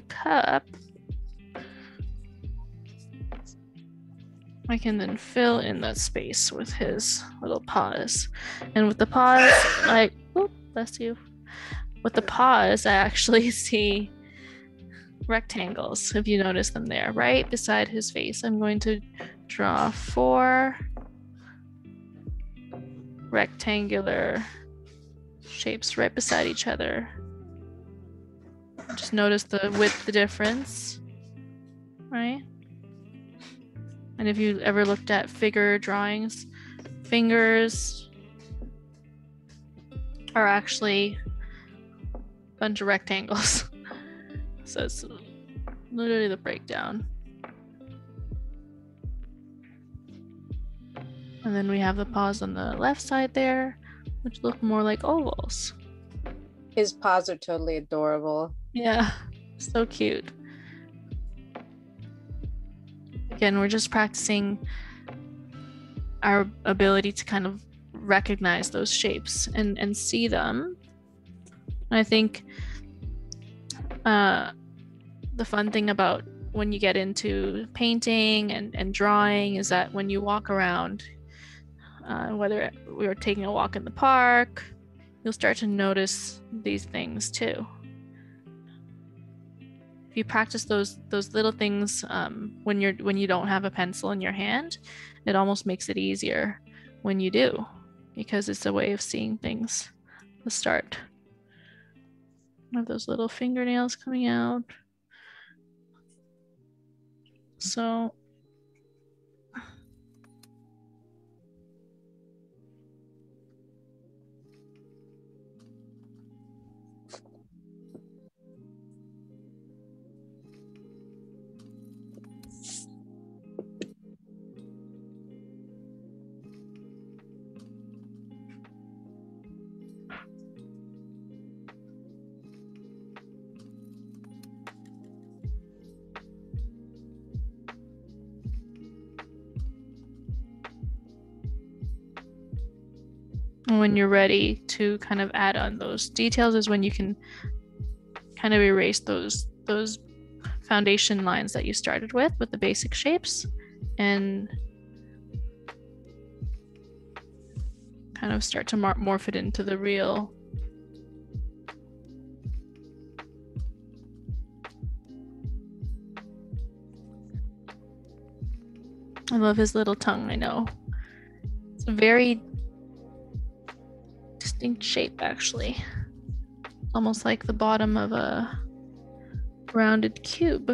The cup, I can then fill in that space with his little paws. And with the paws, like, oh, bless you. With the paws, I actually see rectangles, if you notice them there, right beside his face. I'm going to draw four rectangular shapes right beside each other. Just notice the width, the difference, right? And if you ever looked at figure drawings, fingers are actually a bunch of rectangles. so it's literally the breakdown. And then we have the paws on the left side there, which look more like ovals. His paws are totally adorable. Yeah, so cute. Again, we're just practicing our ability to kind of recognize those shapes and, and see them. And I think uh, the fun thing about when you get into painting and, and drawing is that when you walk around, uh, whether we were taking a walk in the park, you'll start to notice these things too. If you practice those those little things um, when you're when you don't have a pencil in your hand, it almost makes it easier when you do, because it's a way of seeing things. Let's start. Have those little fingernails coming out. So when you're ready to kind of add on those details is when you can kind of erase those those foundation lines that you started with with the basic shapes and kind of start to mor- morph it into the real I love his little tongue, I know. It's very distinct shape actually. Almost like the bottom of a rounded cube.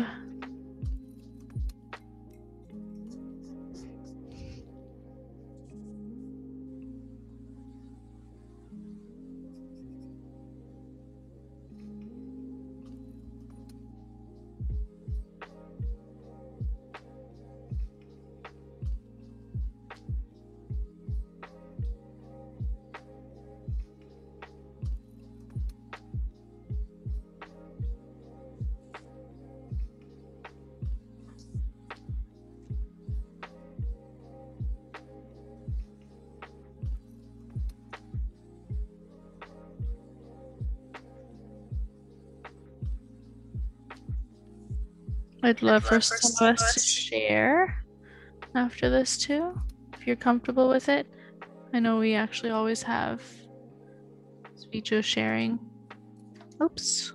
I'd love for some of us to share after this too, if you're comfortable with it. I know we actually always have speecho sharing Oops.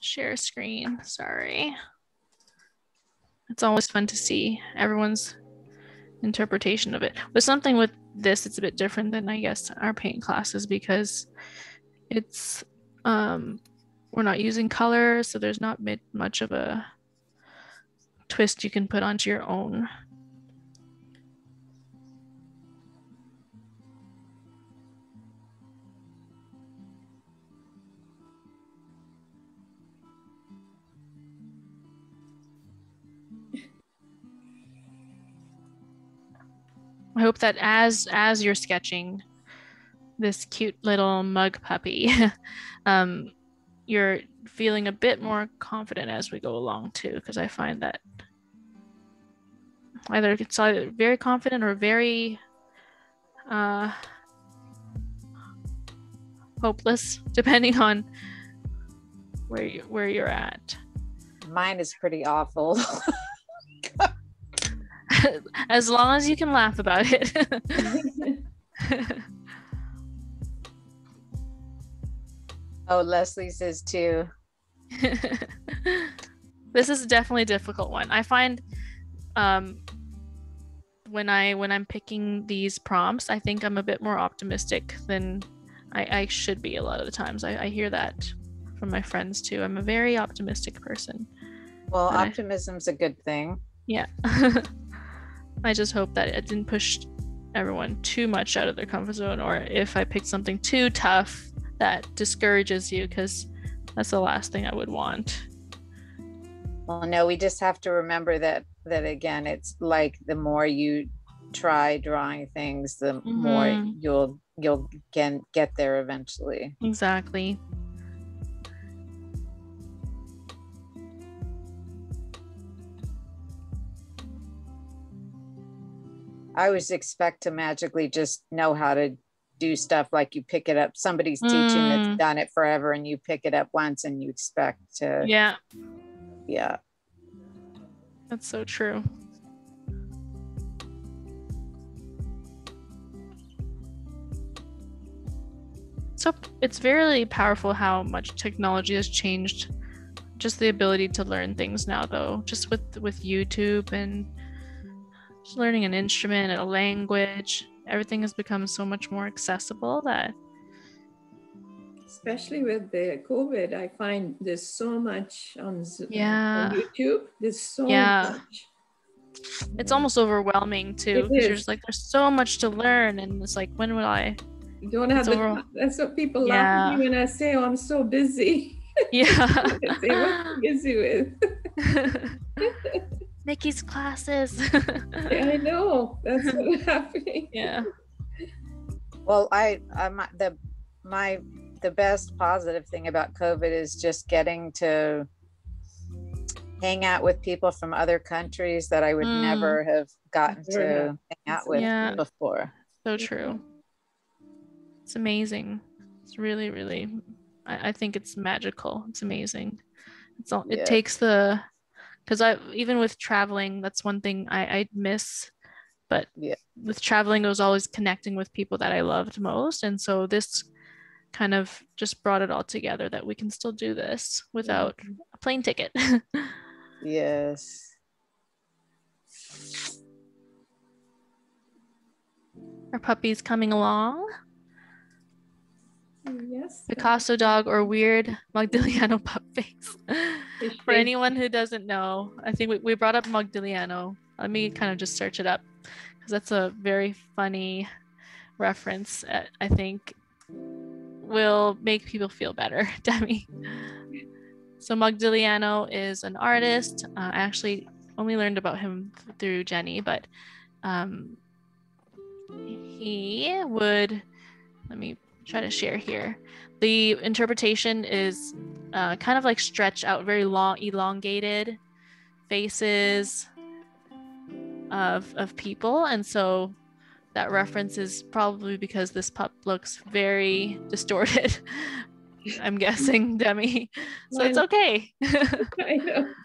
Share screen. Sorry. It's always fun to see everyone's interpretation of it. But something with this, it's a bit different than I guess our paint classes because it's um we're not using color, so there's not much of a twist you can put onto your own. I hope that as as you're sketching this cute little mug puppy, um, you're feeling a bit more confident as we go along too, because I find that either it's either very confident or very uh, hopeless, depending on where you where you're at. Mine is pretty awful. as long as you can laugh about it. oh, Leslie says too. this is definitely a difficult one. I find um, when I when I'm picking these prompts, I think I'm a bit more optimistic than I, I should be a lot of the times. I, I hear that from my friends too. I'm a very optimistic person. Well, optimism's a good thing. Yeah. I just hope that it didn't push everyone too much out of their comfort zone, or if I picked something too tough that discourages you, because that's the last thing I would want. Well, no, we just have to remember that that again, it's like the more you try drawing things, the more Mhm. you'll you'll get get there eventually. Exactly. I always expect to magically just know how to do stuff like you pick it up. Somebody's teaching Mm. that's done it forever and you pick it up once and you expect to Yeah, yeah. that's so true. So it's very powerful how much technology has changed just the ability to learn things now though just with with youtube and just learning an instrument a language everything has become so much more accessible that Especially with the COVID, I find there's so much on, Zo- Yeah. on YouTube. There's so Yeah. much. it's almost overwhelming too because just like there's so much to learn and it's like when will i You don't have the That's what people laugh at me when I say, "Oh, I'm so busy." yeah say, "What are you busy with?" nikki's classes Yeah, I know. That's what's happening. yeah Well, I, I my, the my the best positive thing about COVID is just getting to hang out with people from other countries that I would Mm. never have gotten to Very hang out with Yeah. before. so true it's amazing it's really really I, I think it's magical it's amazing it's all it Yeah. takes the because i even with traveling that's one thing i i miss but Yeah. with traveling it was always connecting with people that i loved most and so this kind of just brought it all together that we can still do this without mm-hmm. a plane ticket Yes. our puppy's coming along Yes. Picasso dog or weird Modigliani pup face. For anyone who doesn't know, I think we, we brought up Modigliani. Let me kind of just search it up because that's a very funny reference. uh, I think will make people feel better, Demi. So Modigliani is an artist. Uh, I actually only learned about him through Jenny, but um, he would. Let me try to share here. The interpretation is uh, kind of like stretch out, very long, elongated faces of of people, and so that reference is probably because this pup looks very distorted. I'm guessing, Demi. So it's okay. I know.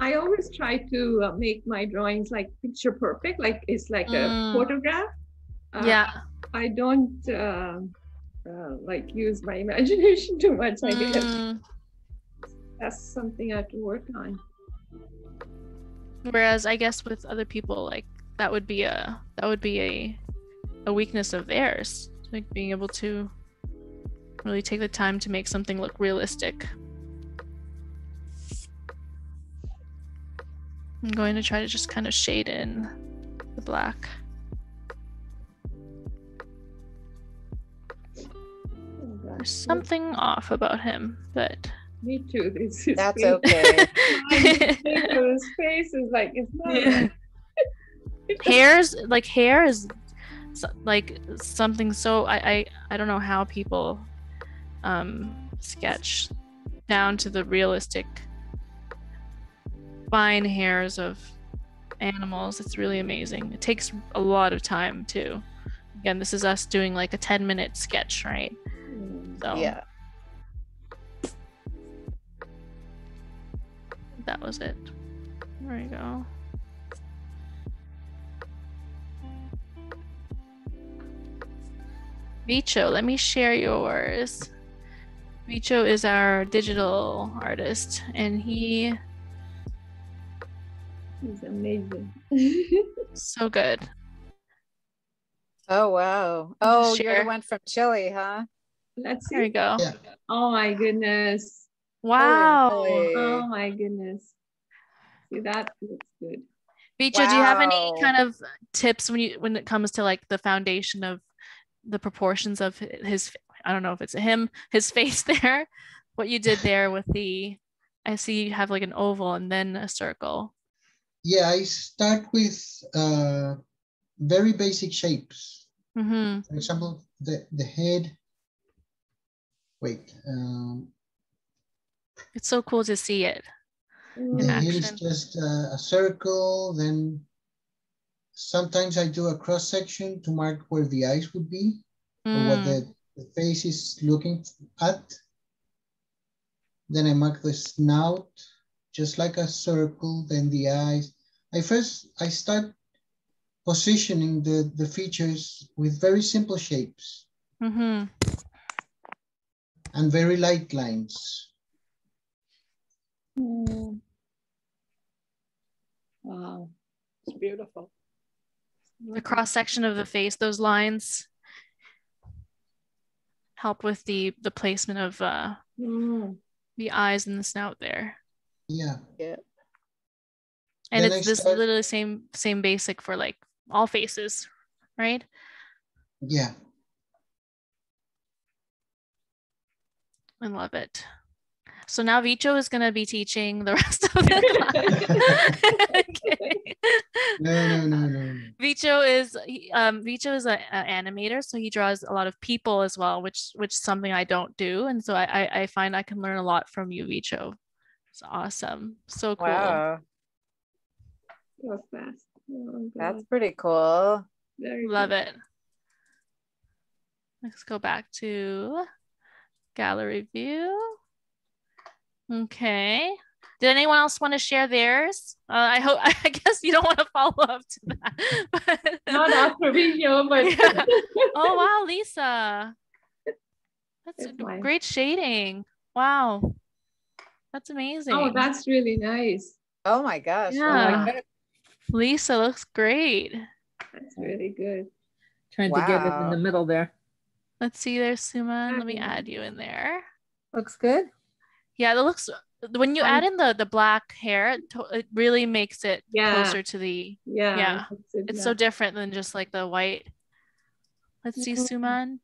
I always try to uh, make my drawings like picture perfect, like it's like Mm. a photograph. Uh, yeah. I don't uh, uh, like use my imagination too much. I guess Mm, that's something I have to work on. whereas I guess with other people, like that would be a that would be a a weakness of theirs, like being able to really take the time to make something look realistic. I'm going to try to just kind of shade in the black. There's something off about him, but Me too. This is That's face- okay. His face is like it's not. Yeah. hair's like hair is s- like something so I, I I don't know how people um sketch down to the realistic fine hairs of animals. It's really amazing. It takes a lot of time too. Again, this is us doing like a 10 minute sketch, right? So Yeah. that was it. There we go. Vicho, let me share yours. Vicho is our digital artist, and he He's amazing. so good. Oh wow. Oh, you're Share. the one from Chile, huh? Let's There you go. Yeah. Oh my goodness. Wow. Holy. Oh my goodness. See that looks good. Vicho, do you have any kind of tips when you when it comes to like the foundation of the proportions of his I don't know if it's him, his face there, what you did there with the I see you have like an oval and then a circle. Yeah, I start with uh, very basic shapes. Mm-hmm. For example, the, the head. Wait, um, It's so cool to see it. Mm. the head just uh, a circle. Then sometimes I do a cross section to mark where the eyes would be or what Mm, the, the face is looking at. Then I mark the snout, just like a circle, then the eyes. I first, I start positioning the, the features with very simple shapes mhm. And very light lines. Mm. Wow. It's beautiful. The cross section of the face, those lines help with the the placement of uh Mm. the eyes and the snout there. Yeah, Yeah. And Then I it's this start- literally same same basic for like all faces, right? yeah. I love it. So now Vicho is going to be teaching the rest of the class. Okay. No, no, no, no, no. Vicho is he- um Vicho is an animator, so he draws a lot of people as well, which which is something I don't do, and so I I, I find I can learn a lot from you, Vicho. It's awesome, so cool. Wow. So fast. Oh, That's pretty cool. Very Love good. it. Let's go back to gallery view. Okay. Did anyone else want to share theirs? Uh, I hope. I guess you don't want to follow up to that. but- Not after video, but Yeah. oh wow, Lisa. That's It's great shading. Wow. That's amazing. oh, that's really nice. Oh my gosh. Oh my Yeah. Lisa looks great. that's really good. Trying to get it in the middle there. Let's see there, Suman. Let me Mhm. add you in there. Looks good. Yeah, that looks when you Um, add in the the black hair, it, to- it really makes it Yeah. closer to the Yeah. Yeah. It's, it it's so different than just like the white. Let's see, Mhm. Suman.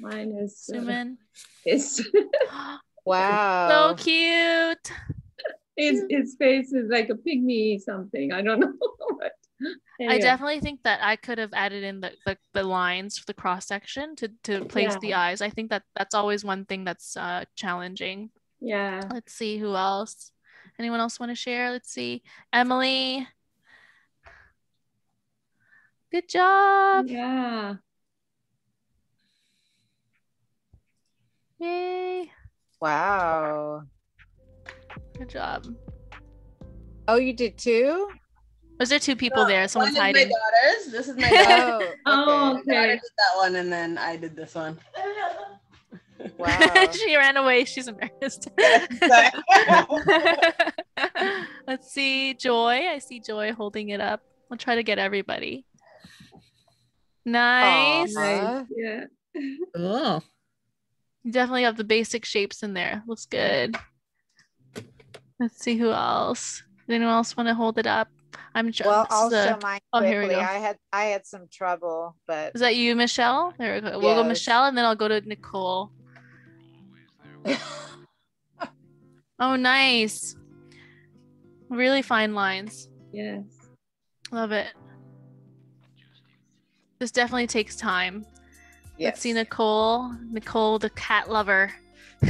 Mine is. Uh, Suman. it's, Wow. so cute. his, his face is like a pygmy something. I don't know. but I anyway. definitely think that I could have added in the, the, the lines for the cross section to, to place Yeah. the eyes. I think that that's always one thing that's uh, challenging. Yeah. Let's see who else. Anyone else want to share? Let's see. Emily. Good job. Yeah. Yay. Wow. Good job. Oh, you did too? Was there two people oh, there? Someone's one is hiding. my daughter's. This is my daughter. Oh, Oh, My daughter okay. did that one, and then I did this one. wow. she ran away. She's embarrassed. Let's see, Joy. I see Joy holding it up. I'll try to get everybody. Nice. Aw. Yeah. Oh. You definitely have the basic shapes in there. Looks good. Let's see who else. Anyone else want to hold it up? I'm tr- Well, I'll is show mine oh, here we quickly. go. I had I had some trouble, but Is that you, Michelle? There we go. We'll go Michelle and then I'll go to Nicole. Oh, nice. Really fine lines. Yes. Love it. This definitely takes time. Let's see. Nicole. Nicole, the cat lover.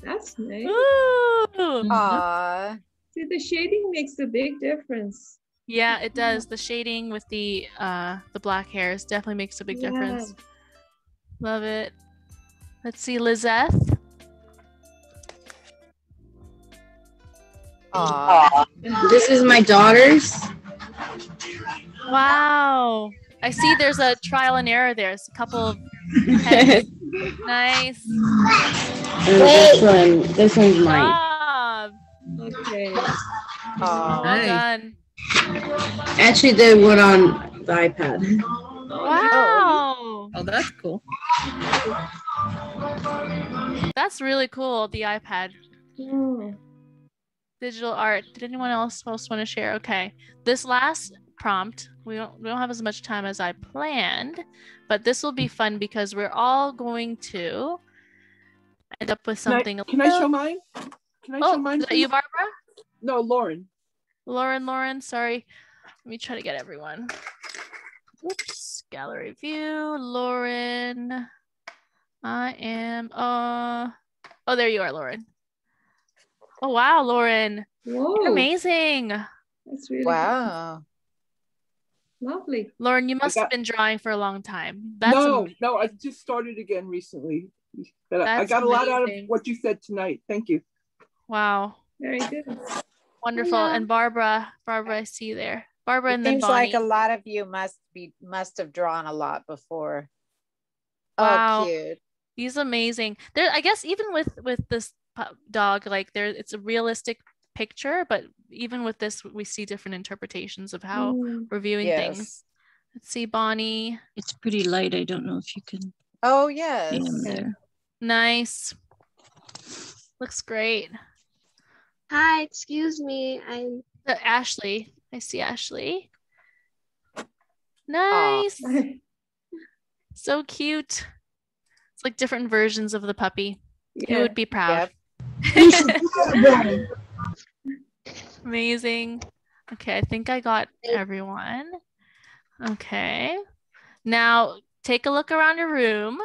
That's nice. Ooh. Aw. See, the shading makes a big difference. Yeah, it does. The shading with the uh the black hairs definitely makes a big Yeah. difference. Love it. Let's see Lizeth. Aw. This is my daughter's. Wow. I see there's a trial and error there. It's a couple of heads. nice. this one, this one's mine. Job. Okay. Well Aw. Nice. done. Actually did one on the iPad. Wow. Oh, that's cool. That's really cool. The iPad. Oh, digital art. Did anyone else else want to share? Okay, this last prompt we don't we don't have as much time as I planned, but this will be fun because we're all going to end up with Can I, something. can I show mine? Can I Oh, show mine? is that you. Barbara? No, Lauren. Lauren, Lauren. Sorry, let me try to get everyone. Oops, gallery view, Lauren. I am. Uh, oh, there you are, Lauren. Oh wow, Lauren, whoa. You're amazing. That's really Wow. lovely. Lauren, you must have been drawing for a long time. That's no, am- no, I just started again recently. But I- I got a lot out of what you said tonight. Thank you. Wow, Very good. wonderful. Yeah. And Barbara, Barbara, I see you there. Barbara It and then seems Bonnie. like a lot of you must be must have drawn a lot before. Wow. Oh, cute. He's amazing. There, I guess even with with this dog, like there, it's a realistic picture, but even with this, we see different interpretations of how Mm. we're viewing things. Let's see, Bonnie. It's pretty light. I don't know if you can Oh, see yes. him. Nice. Looks great. Hi, excuse me. I'm Uh, Ashley. I see Ashley. Nice. So cute. It's like different versions of the puppy. You Yeah. would be proud. Yep. Amazing. Okay, I think I got everyone. Okay. Now take a look around your room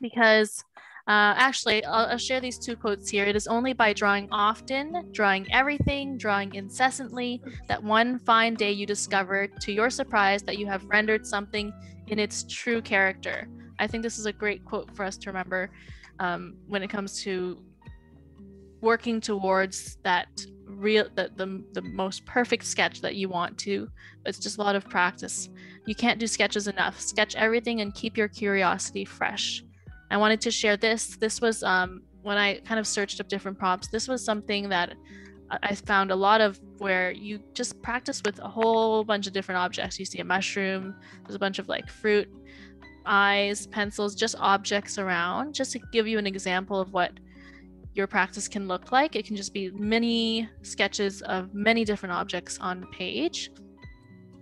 because uh, actually, I'll, I'll share these two quotes here. It is only by drawing often, drawing everything, drawing incessantly, that one fine day you discover, to your surprise, that you have rendered something in its true character. I think this is a great quote for us to remember um, when it comes to working towards that real the, the the most perfect sketch that you want to it's just a lot of practice you can't do sketches enough sketch everything and keep your curiosity fresh i wanted to share this this was um when i kind of searched up different prompts this was something that I- found a lot of where you just practice with a whole bunch of different objects you see a mushroom there's a bunch of like fruit eyes pencils just objects around just to give you an example of what your practice can look like. It can just be many sketches of many different objects on the page.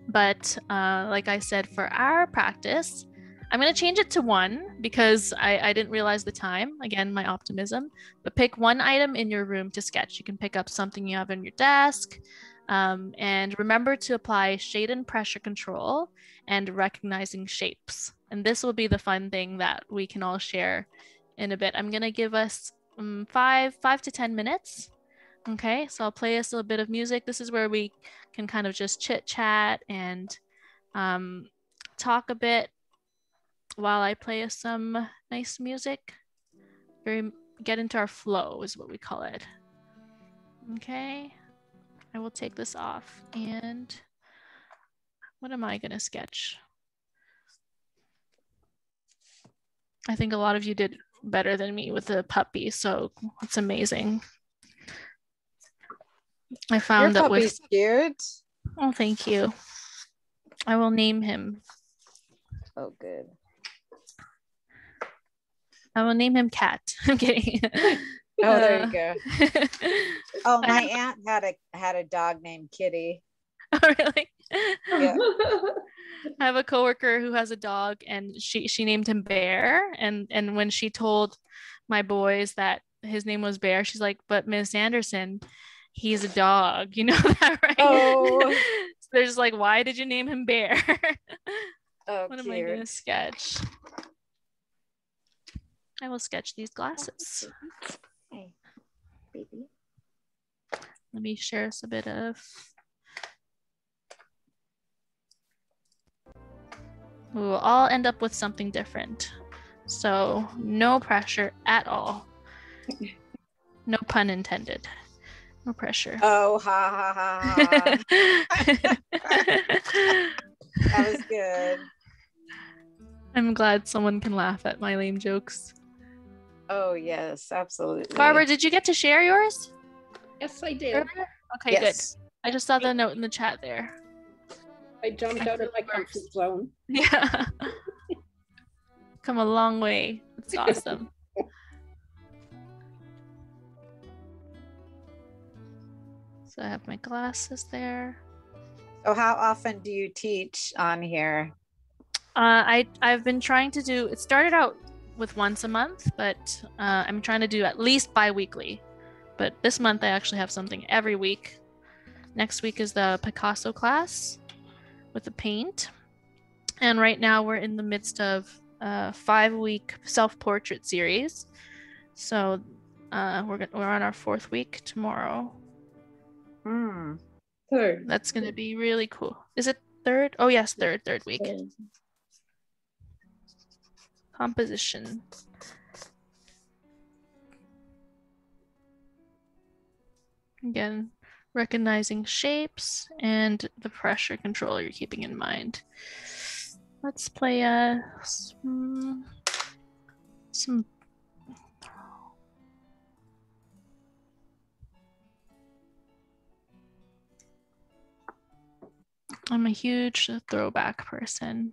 But uh, like I said, for our practice, I'm going to change it to one because I, I didn't realize the time. Again, my optimism. But pick one item in your room to sketch. You can pick up something you have on your desk. Um, and remember to apply shade and pressure control and recognizing shapes. And this will be the fun thing that we can all share in a bit. I'm going to give us um, five five to ten minutes okay so i'll play us a little bit of music this is where we can kind of just chit chat and um, talk a bit while i play some nice music very get into our flow is what we call it okay I will take this off and what am I gonna sketch? I think a lot of you did better than me with the puppy, so it's amazing. I found Your that with cute. oh thank you. I will name him. Oh, good. I will name him Cat. I'm kidding. Oh, there Uh, you go. Oh, my aunt had a had a dog named Kitty. Oh, really? Yeah. I have a coworker who has a dog and she she named him Bear and and when she told my boys that his name was Bear, she's like, "But Miss Anderson, he's a dog." You know that, right? Oh. so they're just like, "Why did you name him Bear?" Oh, what am I gonna sketch? I will sketch these glasses. Hey, baby. Let me share us a bit of. We will all end up with something different. So, no pressure at all. No pun intended. No pressure. Oh, ha ha ha ha. that was good. I'm glad someone can laugh at my lame jokes. Oh, yes, absolutely. Barbara, did you get to share yours? Yes, I did. earlier? Okay, Yes. good. I just saw the note in the chat there. I jumped out of my comfort zone. Yeah. Come a long way. It's awesome. so I have my glasses there. So, how often do you teach on here? Uh, I I've been trying to do. It started out with once a month, but uh, I'm trying to do at least bi-weekly. But this month I actually have something every week. Next week is the Picasso class with the paint, and right now we're in the midst of a five-week self-portrait series. So uh, we're go- we're on our fourth week tomorrow. Hmm. Third. That's gonna be really cool. Is it third? Oh yes, third third week. Composition. Again, recognizing shapes and the pressure control you're keeping in mind. Let's play uh, some, some I'm a huge throwback person.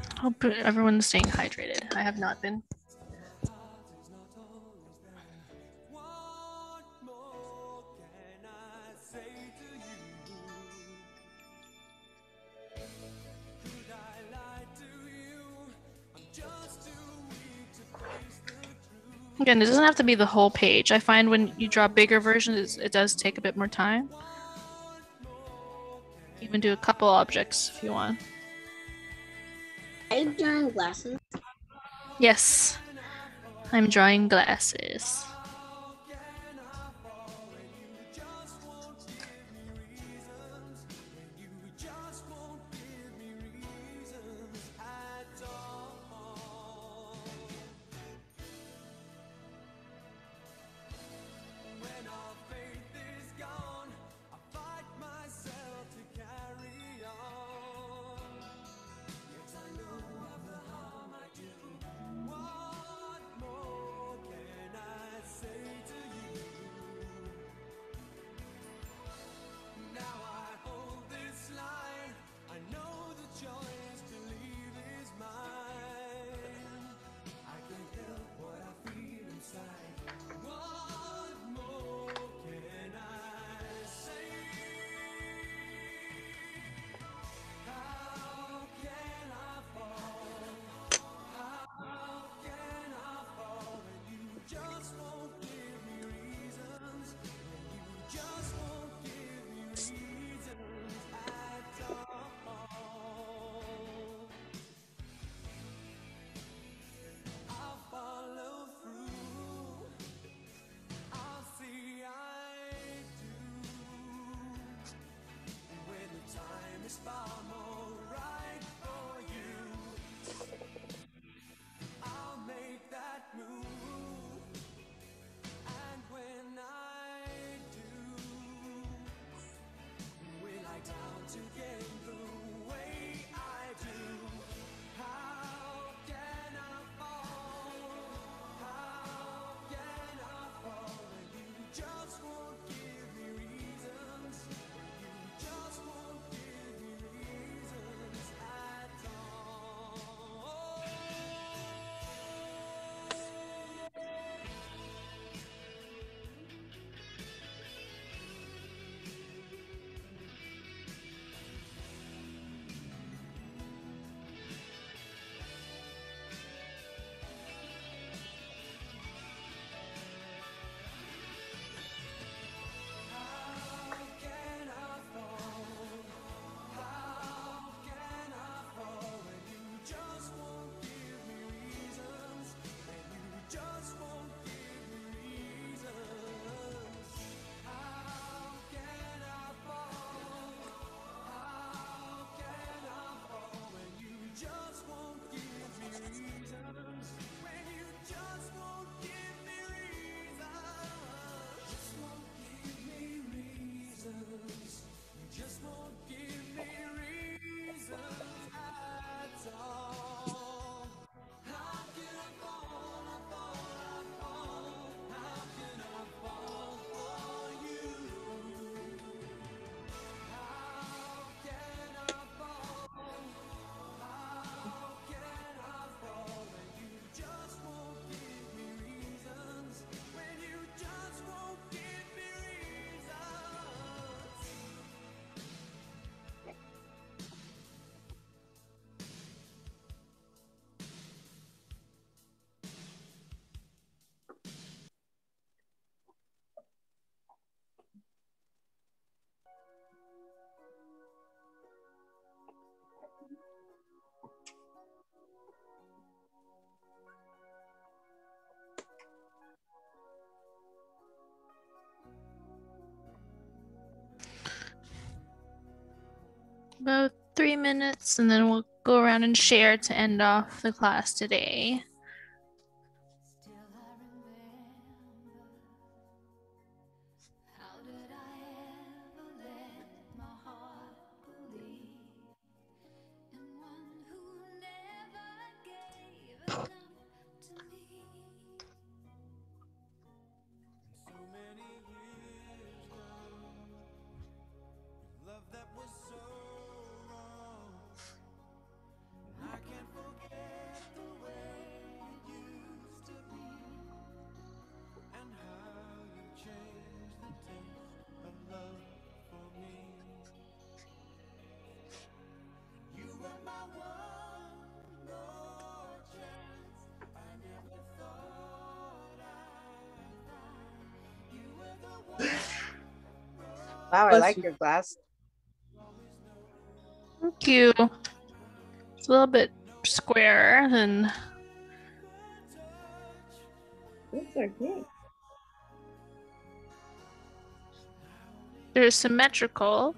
Hope everyone's staying hydrated. I have not been. Again, it doesn't have to be the whole page. I find when you draw bigger versions, it does take a bit more time. Even do a couple objects if you want. You drawing glasses? Yes, I'm drawing glasses. Thank you. About three minutes, and then we'll go around and share to end off the class today. Wow, I like your glass. Thank you. It's a little bit square and. Those are good. they're symmetrical.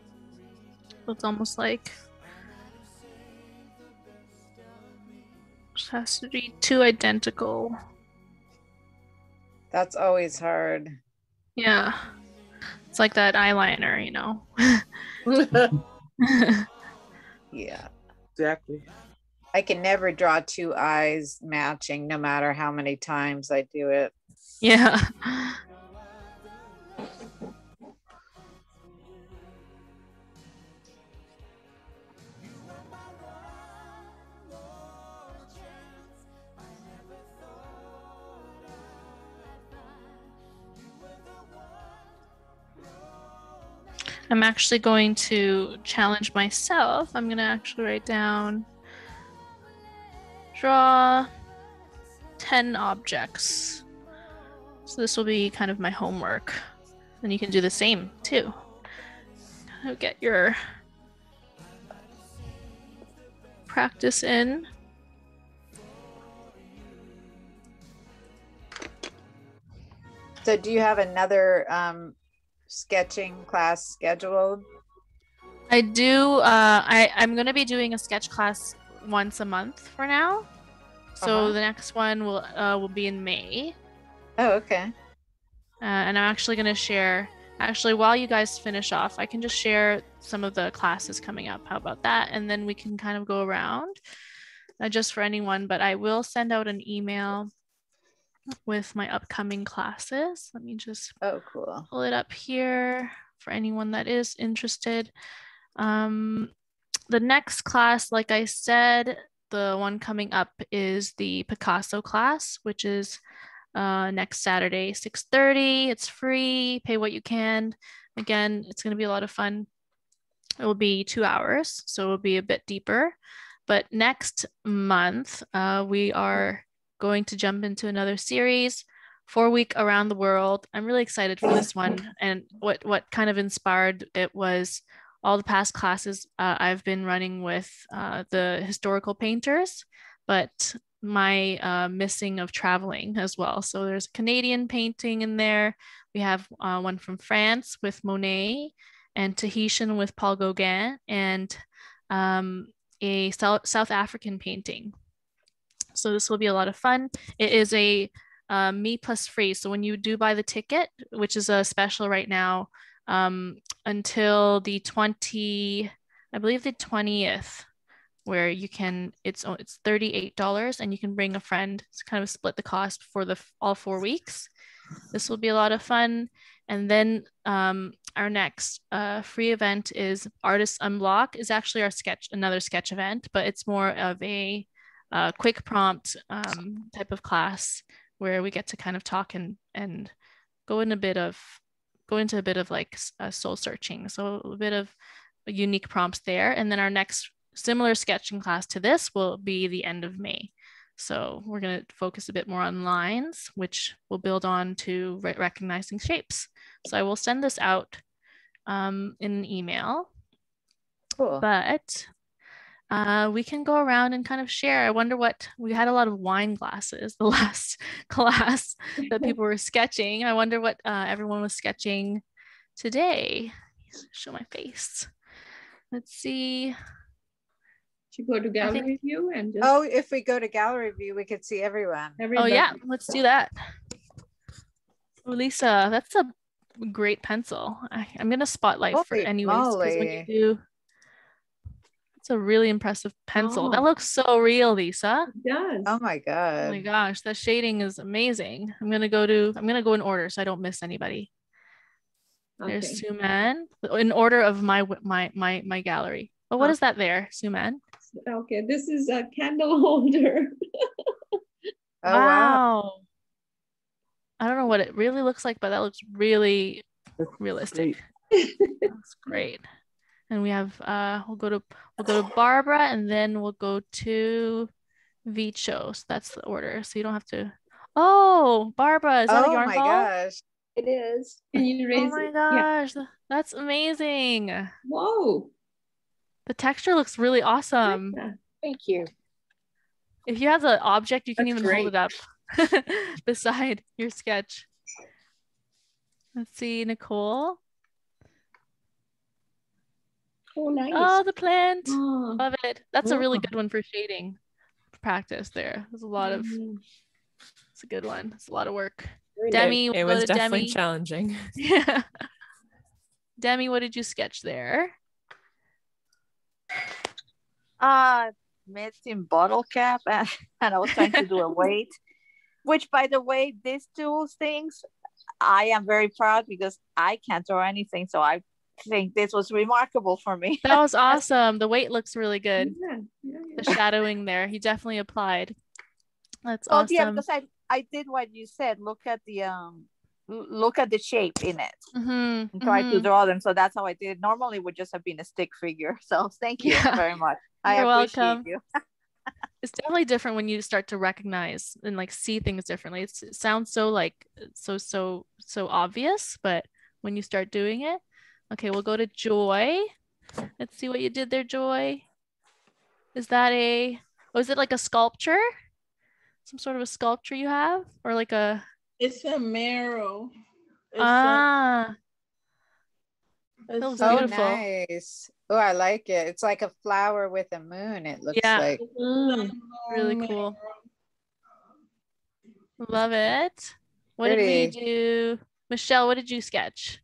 It's almost like just has to be two identical. That's always hard. Yeah. It's like that eyeliner, you know. Yeah. exactly. I can never draw two eyes matching no matter how many times I do it. yeah. I'm actually going to challenge myself. I'm going to actually write down draw 10 objects. So this will be kind of my homework. And you can do the same too. Get your practice in. So do you have another um, sketching class scheduled? I do. Uh, I I'm gonna be doing a sketch class once a month for now. So Uh-huh. the next one will uh, will be in May, Oh, okay. uh, and I'm actually gonna share. Actually, while you guys finish off, I can just share some of the classes coming up. How about that? And then we can kind of go around, uh, just for anyone. But I will send out an email with my upcoming classes. Let me just Oh, cool. pull it up here for anyone that is interested. Um, the next class, like I said, the one coming up is the Picasso class, which is uh, next Saturday, 6.30. It's free, pay what you can. Again, it's gonna be a lot of fun. It will be two hours, so it will be a bit deeper. But next month, uh, we are going to jump into another series, four week around the world. I'm really excited for this one, and what what kind of inspired it was all the past classes uh, I've been running with uh, the historical painters, but my uh, missing of traveling as well. So there's a Canadian painting in there. We have uh, one from France with Monet, and Tahitian with Paul Gauguin, and um, a South, South African painting. So this will be a lot of fun. It is a uh, me plus free. So when you do buy the ticket, which is a special right now, um, until the 20, I believe the 20th, where you can, it's oh, it's $38 and you can bring a friend to kind of split the cost for the all four weeks. This will be a lot of fun. And then um, our next uh, free event is Artists Unblock is actually our sketch, another sketch event, but it's more of a uh, quick prompt um, type of class where we get to kind of talk and and go in a bit of go into a bit of like uh, soul searching. So a bit of unique prompts there. And then our next similar sketching class to this will be the end of May. So we're going to focus a bit more on lines, which will build on to re- recognizing shapes. So I will send this out um, in an email. Cool. But uh, we can go around and kind of share. I wonder what we had a lot of wine glasses the last class that people were sketching. I wonder what uh, everyone was sketching today. Show my face. Let's see. Should go to gallery think- view and just Oh, if we go to gallery view, we could see everyone. Oh yeah, let's do that. Oh, Lisa, that's a great pencil. I, I'm gonna spotlight for Holy anyways because when you do, it's a really impressive pencil. That Oh. looks so real, Lisa. It does. Oh my god. Oh my gosh, the shading is amazing. I'm gonna go to. I'm gonna go in order so I don't miss anybody. There's Okay. Suman in order of my my my my gallery. But what Huh. is that there, Suman? Okay, this is a candle holder. Oh wow. wow. I don't know what it really looks like, but that looks really realistic. That's great. And we have uh we'll go to we'll go to Barbara and then we'll go to Vicho. So that's the order. So you don't have to Oh, Barbara, is that a Oh yarn my ball? gosh. It is. Can you Oh raise my it? Yeah. gosh, th- that's amazing. Whoa. The texture looks really awesome. Thank you. If you have the object, you can That's even hold it up beside your sketch. Let's see, Nicole. Oh, nice. Oh, the plant. Oh. Love it. That's a really good one for shading practice there. There's a lot of, Mhm. it's a good one. It's a lot of work. Very nice. Demi, It we'll was definitely Demi. challenging. Yeah. Demi, what did you sketch there? Uh, missing bottle cap and, and I was trying to do a weight, which by the way, these two things I am very proud because I can't draw anything. So I think this was remarkable for me. That was awesome. The weight looks really good. Yeah, yeah, The shadowing there, he definitely applied. That's Oh awesome. yeah, because I, I did what you said. Look at the um look at the shape in it Mhm, and try to mhm. draw them. So that's how I did it. Normally would just have been a stick figure. So thank you Yeah. very much. I You're appreciate welcome. you. it's definitely different when you start to recognize and like see things differently. It's, it sounds so like so so so obvious, but when you start doing it, okay, we'll go to Joy. Let's see what you did there, Joy. Is that a was it like a sculpture? Some sort of a sculpture you have, or like a It's a marrow. It's a- ah? it's looks a- Oh beautiful. nice. Oh, I like it. It's like a flower with a moon. It looks Yeah. like. Mm, really cool. Love it. What did we do? Michelle, what did you sketch?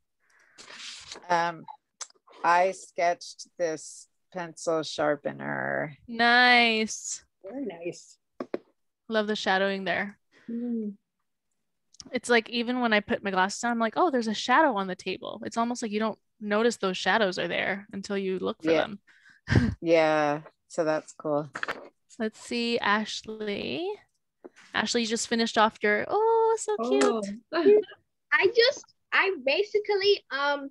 Um, I sketched this pencil sharpener. Nice. Very nice. Love the shadowing there. Mm. It's like even when I put my glasses on, I'm like, oh, there's a shadow on the table. It's almost like you don't notice those shadows are there until you look for Yeah. them. Yeah, so that's cool. Let's see, Ashley. Ashley, you just finished off your oh, so cute. Oh. I just I basically um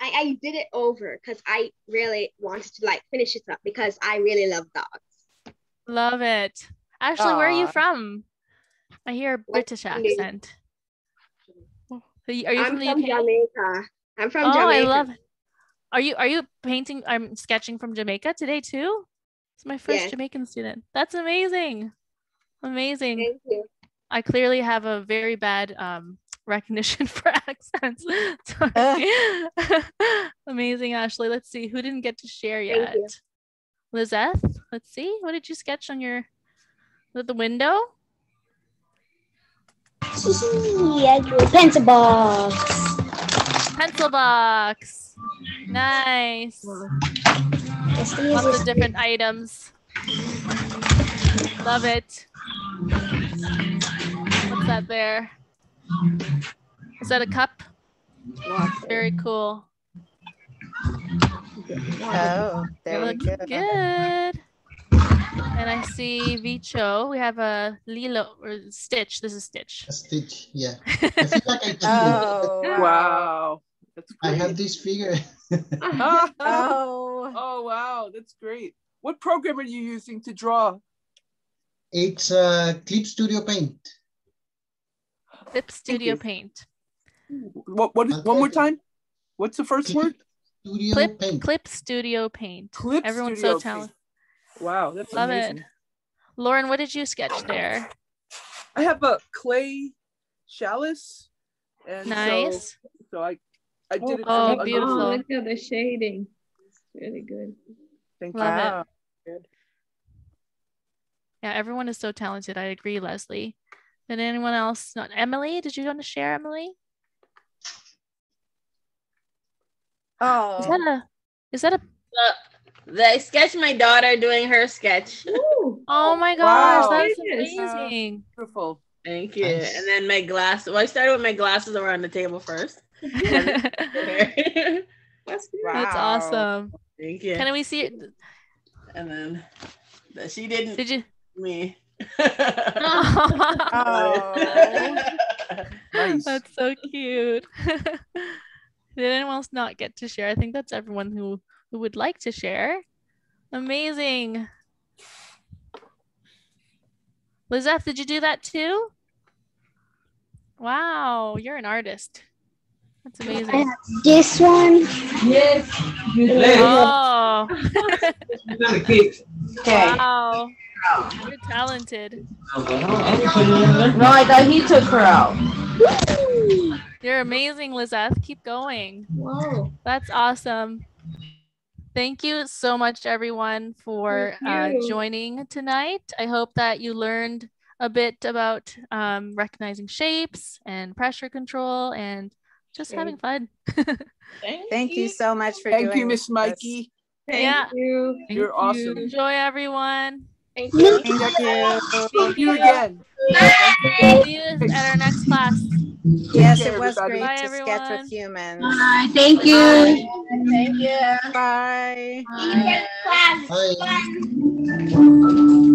I, I did it over because I really wanted to like finish it up because I really love dogs. Love it. Ashley, where are you from? I hear a British Italy. accent. Are you, are you I'm from the from UK? Jamaica. I'm from oh, Jamaica. I love it. Are you are you painting? I'm sketching from Jamaica today too. It's my first Yes. Jamaican student. That's amazing. Amazing. Thank you. I clearly have a very bad um, recognition for accents. Sorry. amazing, Ashley. Let's see who didn't get to share yet. Lizeth, let's see. What did you sketch on your the the window? I drew a pencil box. Pencil box. Nice. Lots of different items. Love it. What's that there? Is that a cup? Very cool. Oh, very Looks good. good. And I see Vicho. We have a Lilo or Stitch. This is Stitch. A stitch, yeah. I feel like I can Oh. Wow. That's I have this figure. Oh, oh wow, that's great. What program are you using to draw? It's uh, Clip Studio Paint. Clip Studio you. Paint. What what is one more time? What's the first word? Studio Clip Paint. Clip Studio Paint. Clip Everyone's Studio so talented. Wow, that's Love amazing. it. Lauren, what did you sketch there? I have a clay chalice, and so- Nice. so, I I did it. Oh, from beautiful. Oh, look at the shading. Really good. Thank Love Wow. it. Yeah, everyone is so talented. I agree, Leslie. Did anyone else? Not Emily. Did you want to share, Emily? Oh. Is that a? Is that a? I sketched my daughter doing her sketch. Oh my Wow. gosh, that's Goodness. amazing. Beautiful. Thank you. Nice. And then my glass. Well, I started with my glasses around the table first. That's good. That's awesome. Thank you. Can we see it? and then she didn't Did you? me. Oh. Nice. That's so cute. Did anyone else not get to share? I think that's everyone who who would like to share. Amazing. Lizeth, did you do that too? Wow, you're an artist. That's amazing. This one. Yes. Oh, Okay. wow. You're talented. No, I thought he took her out. You're amazing, Lizeth. Keep going. Whoa. That's awesome. Thank you so much, everyone, for uh, joining tonight. I hope that you learned a bit about um, recognizing shapes and pressure control and just having fun. Thank you so much for Thank doing you, Miss. Mikey. Thank Yeah. you. You're awesome. Enjoy, everyone. Thank Thank you. Thank you again. See you at our next class. Yes, it was everybody. great Bye, to sketch with humans. Bye. Thank you. Thank you. Bye. Class. Bye.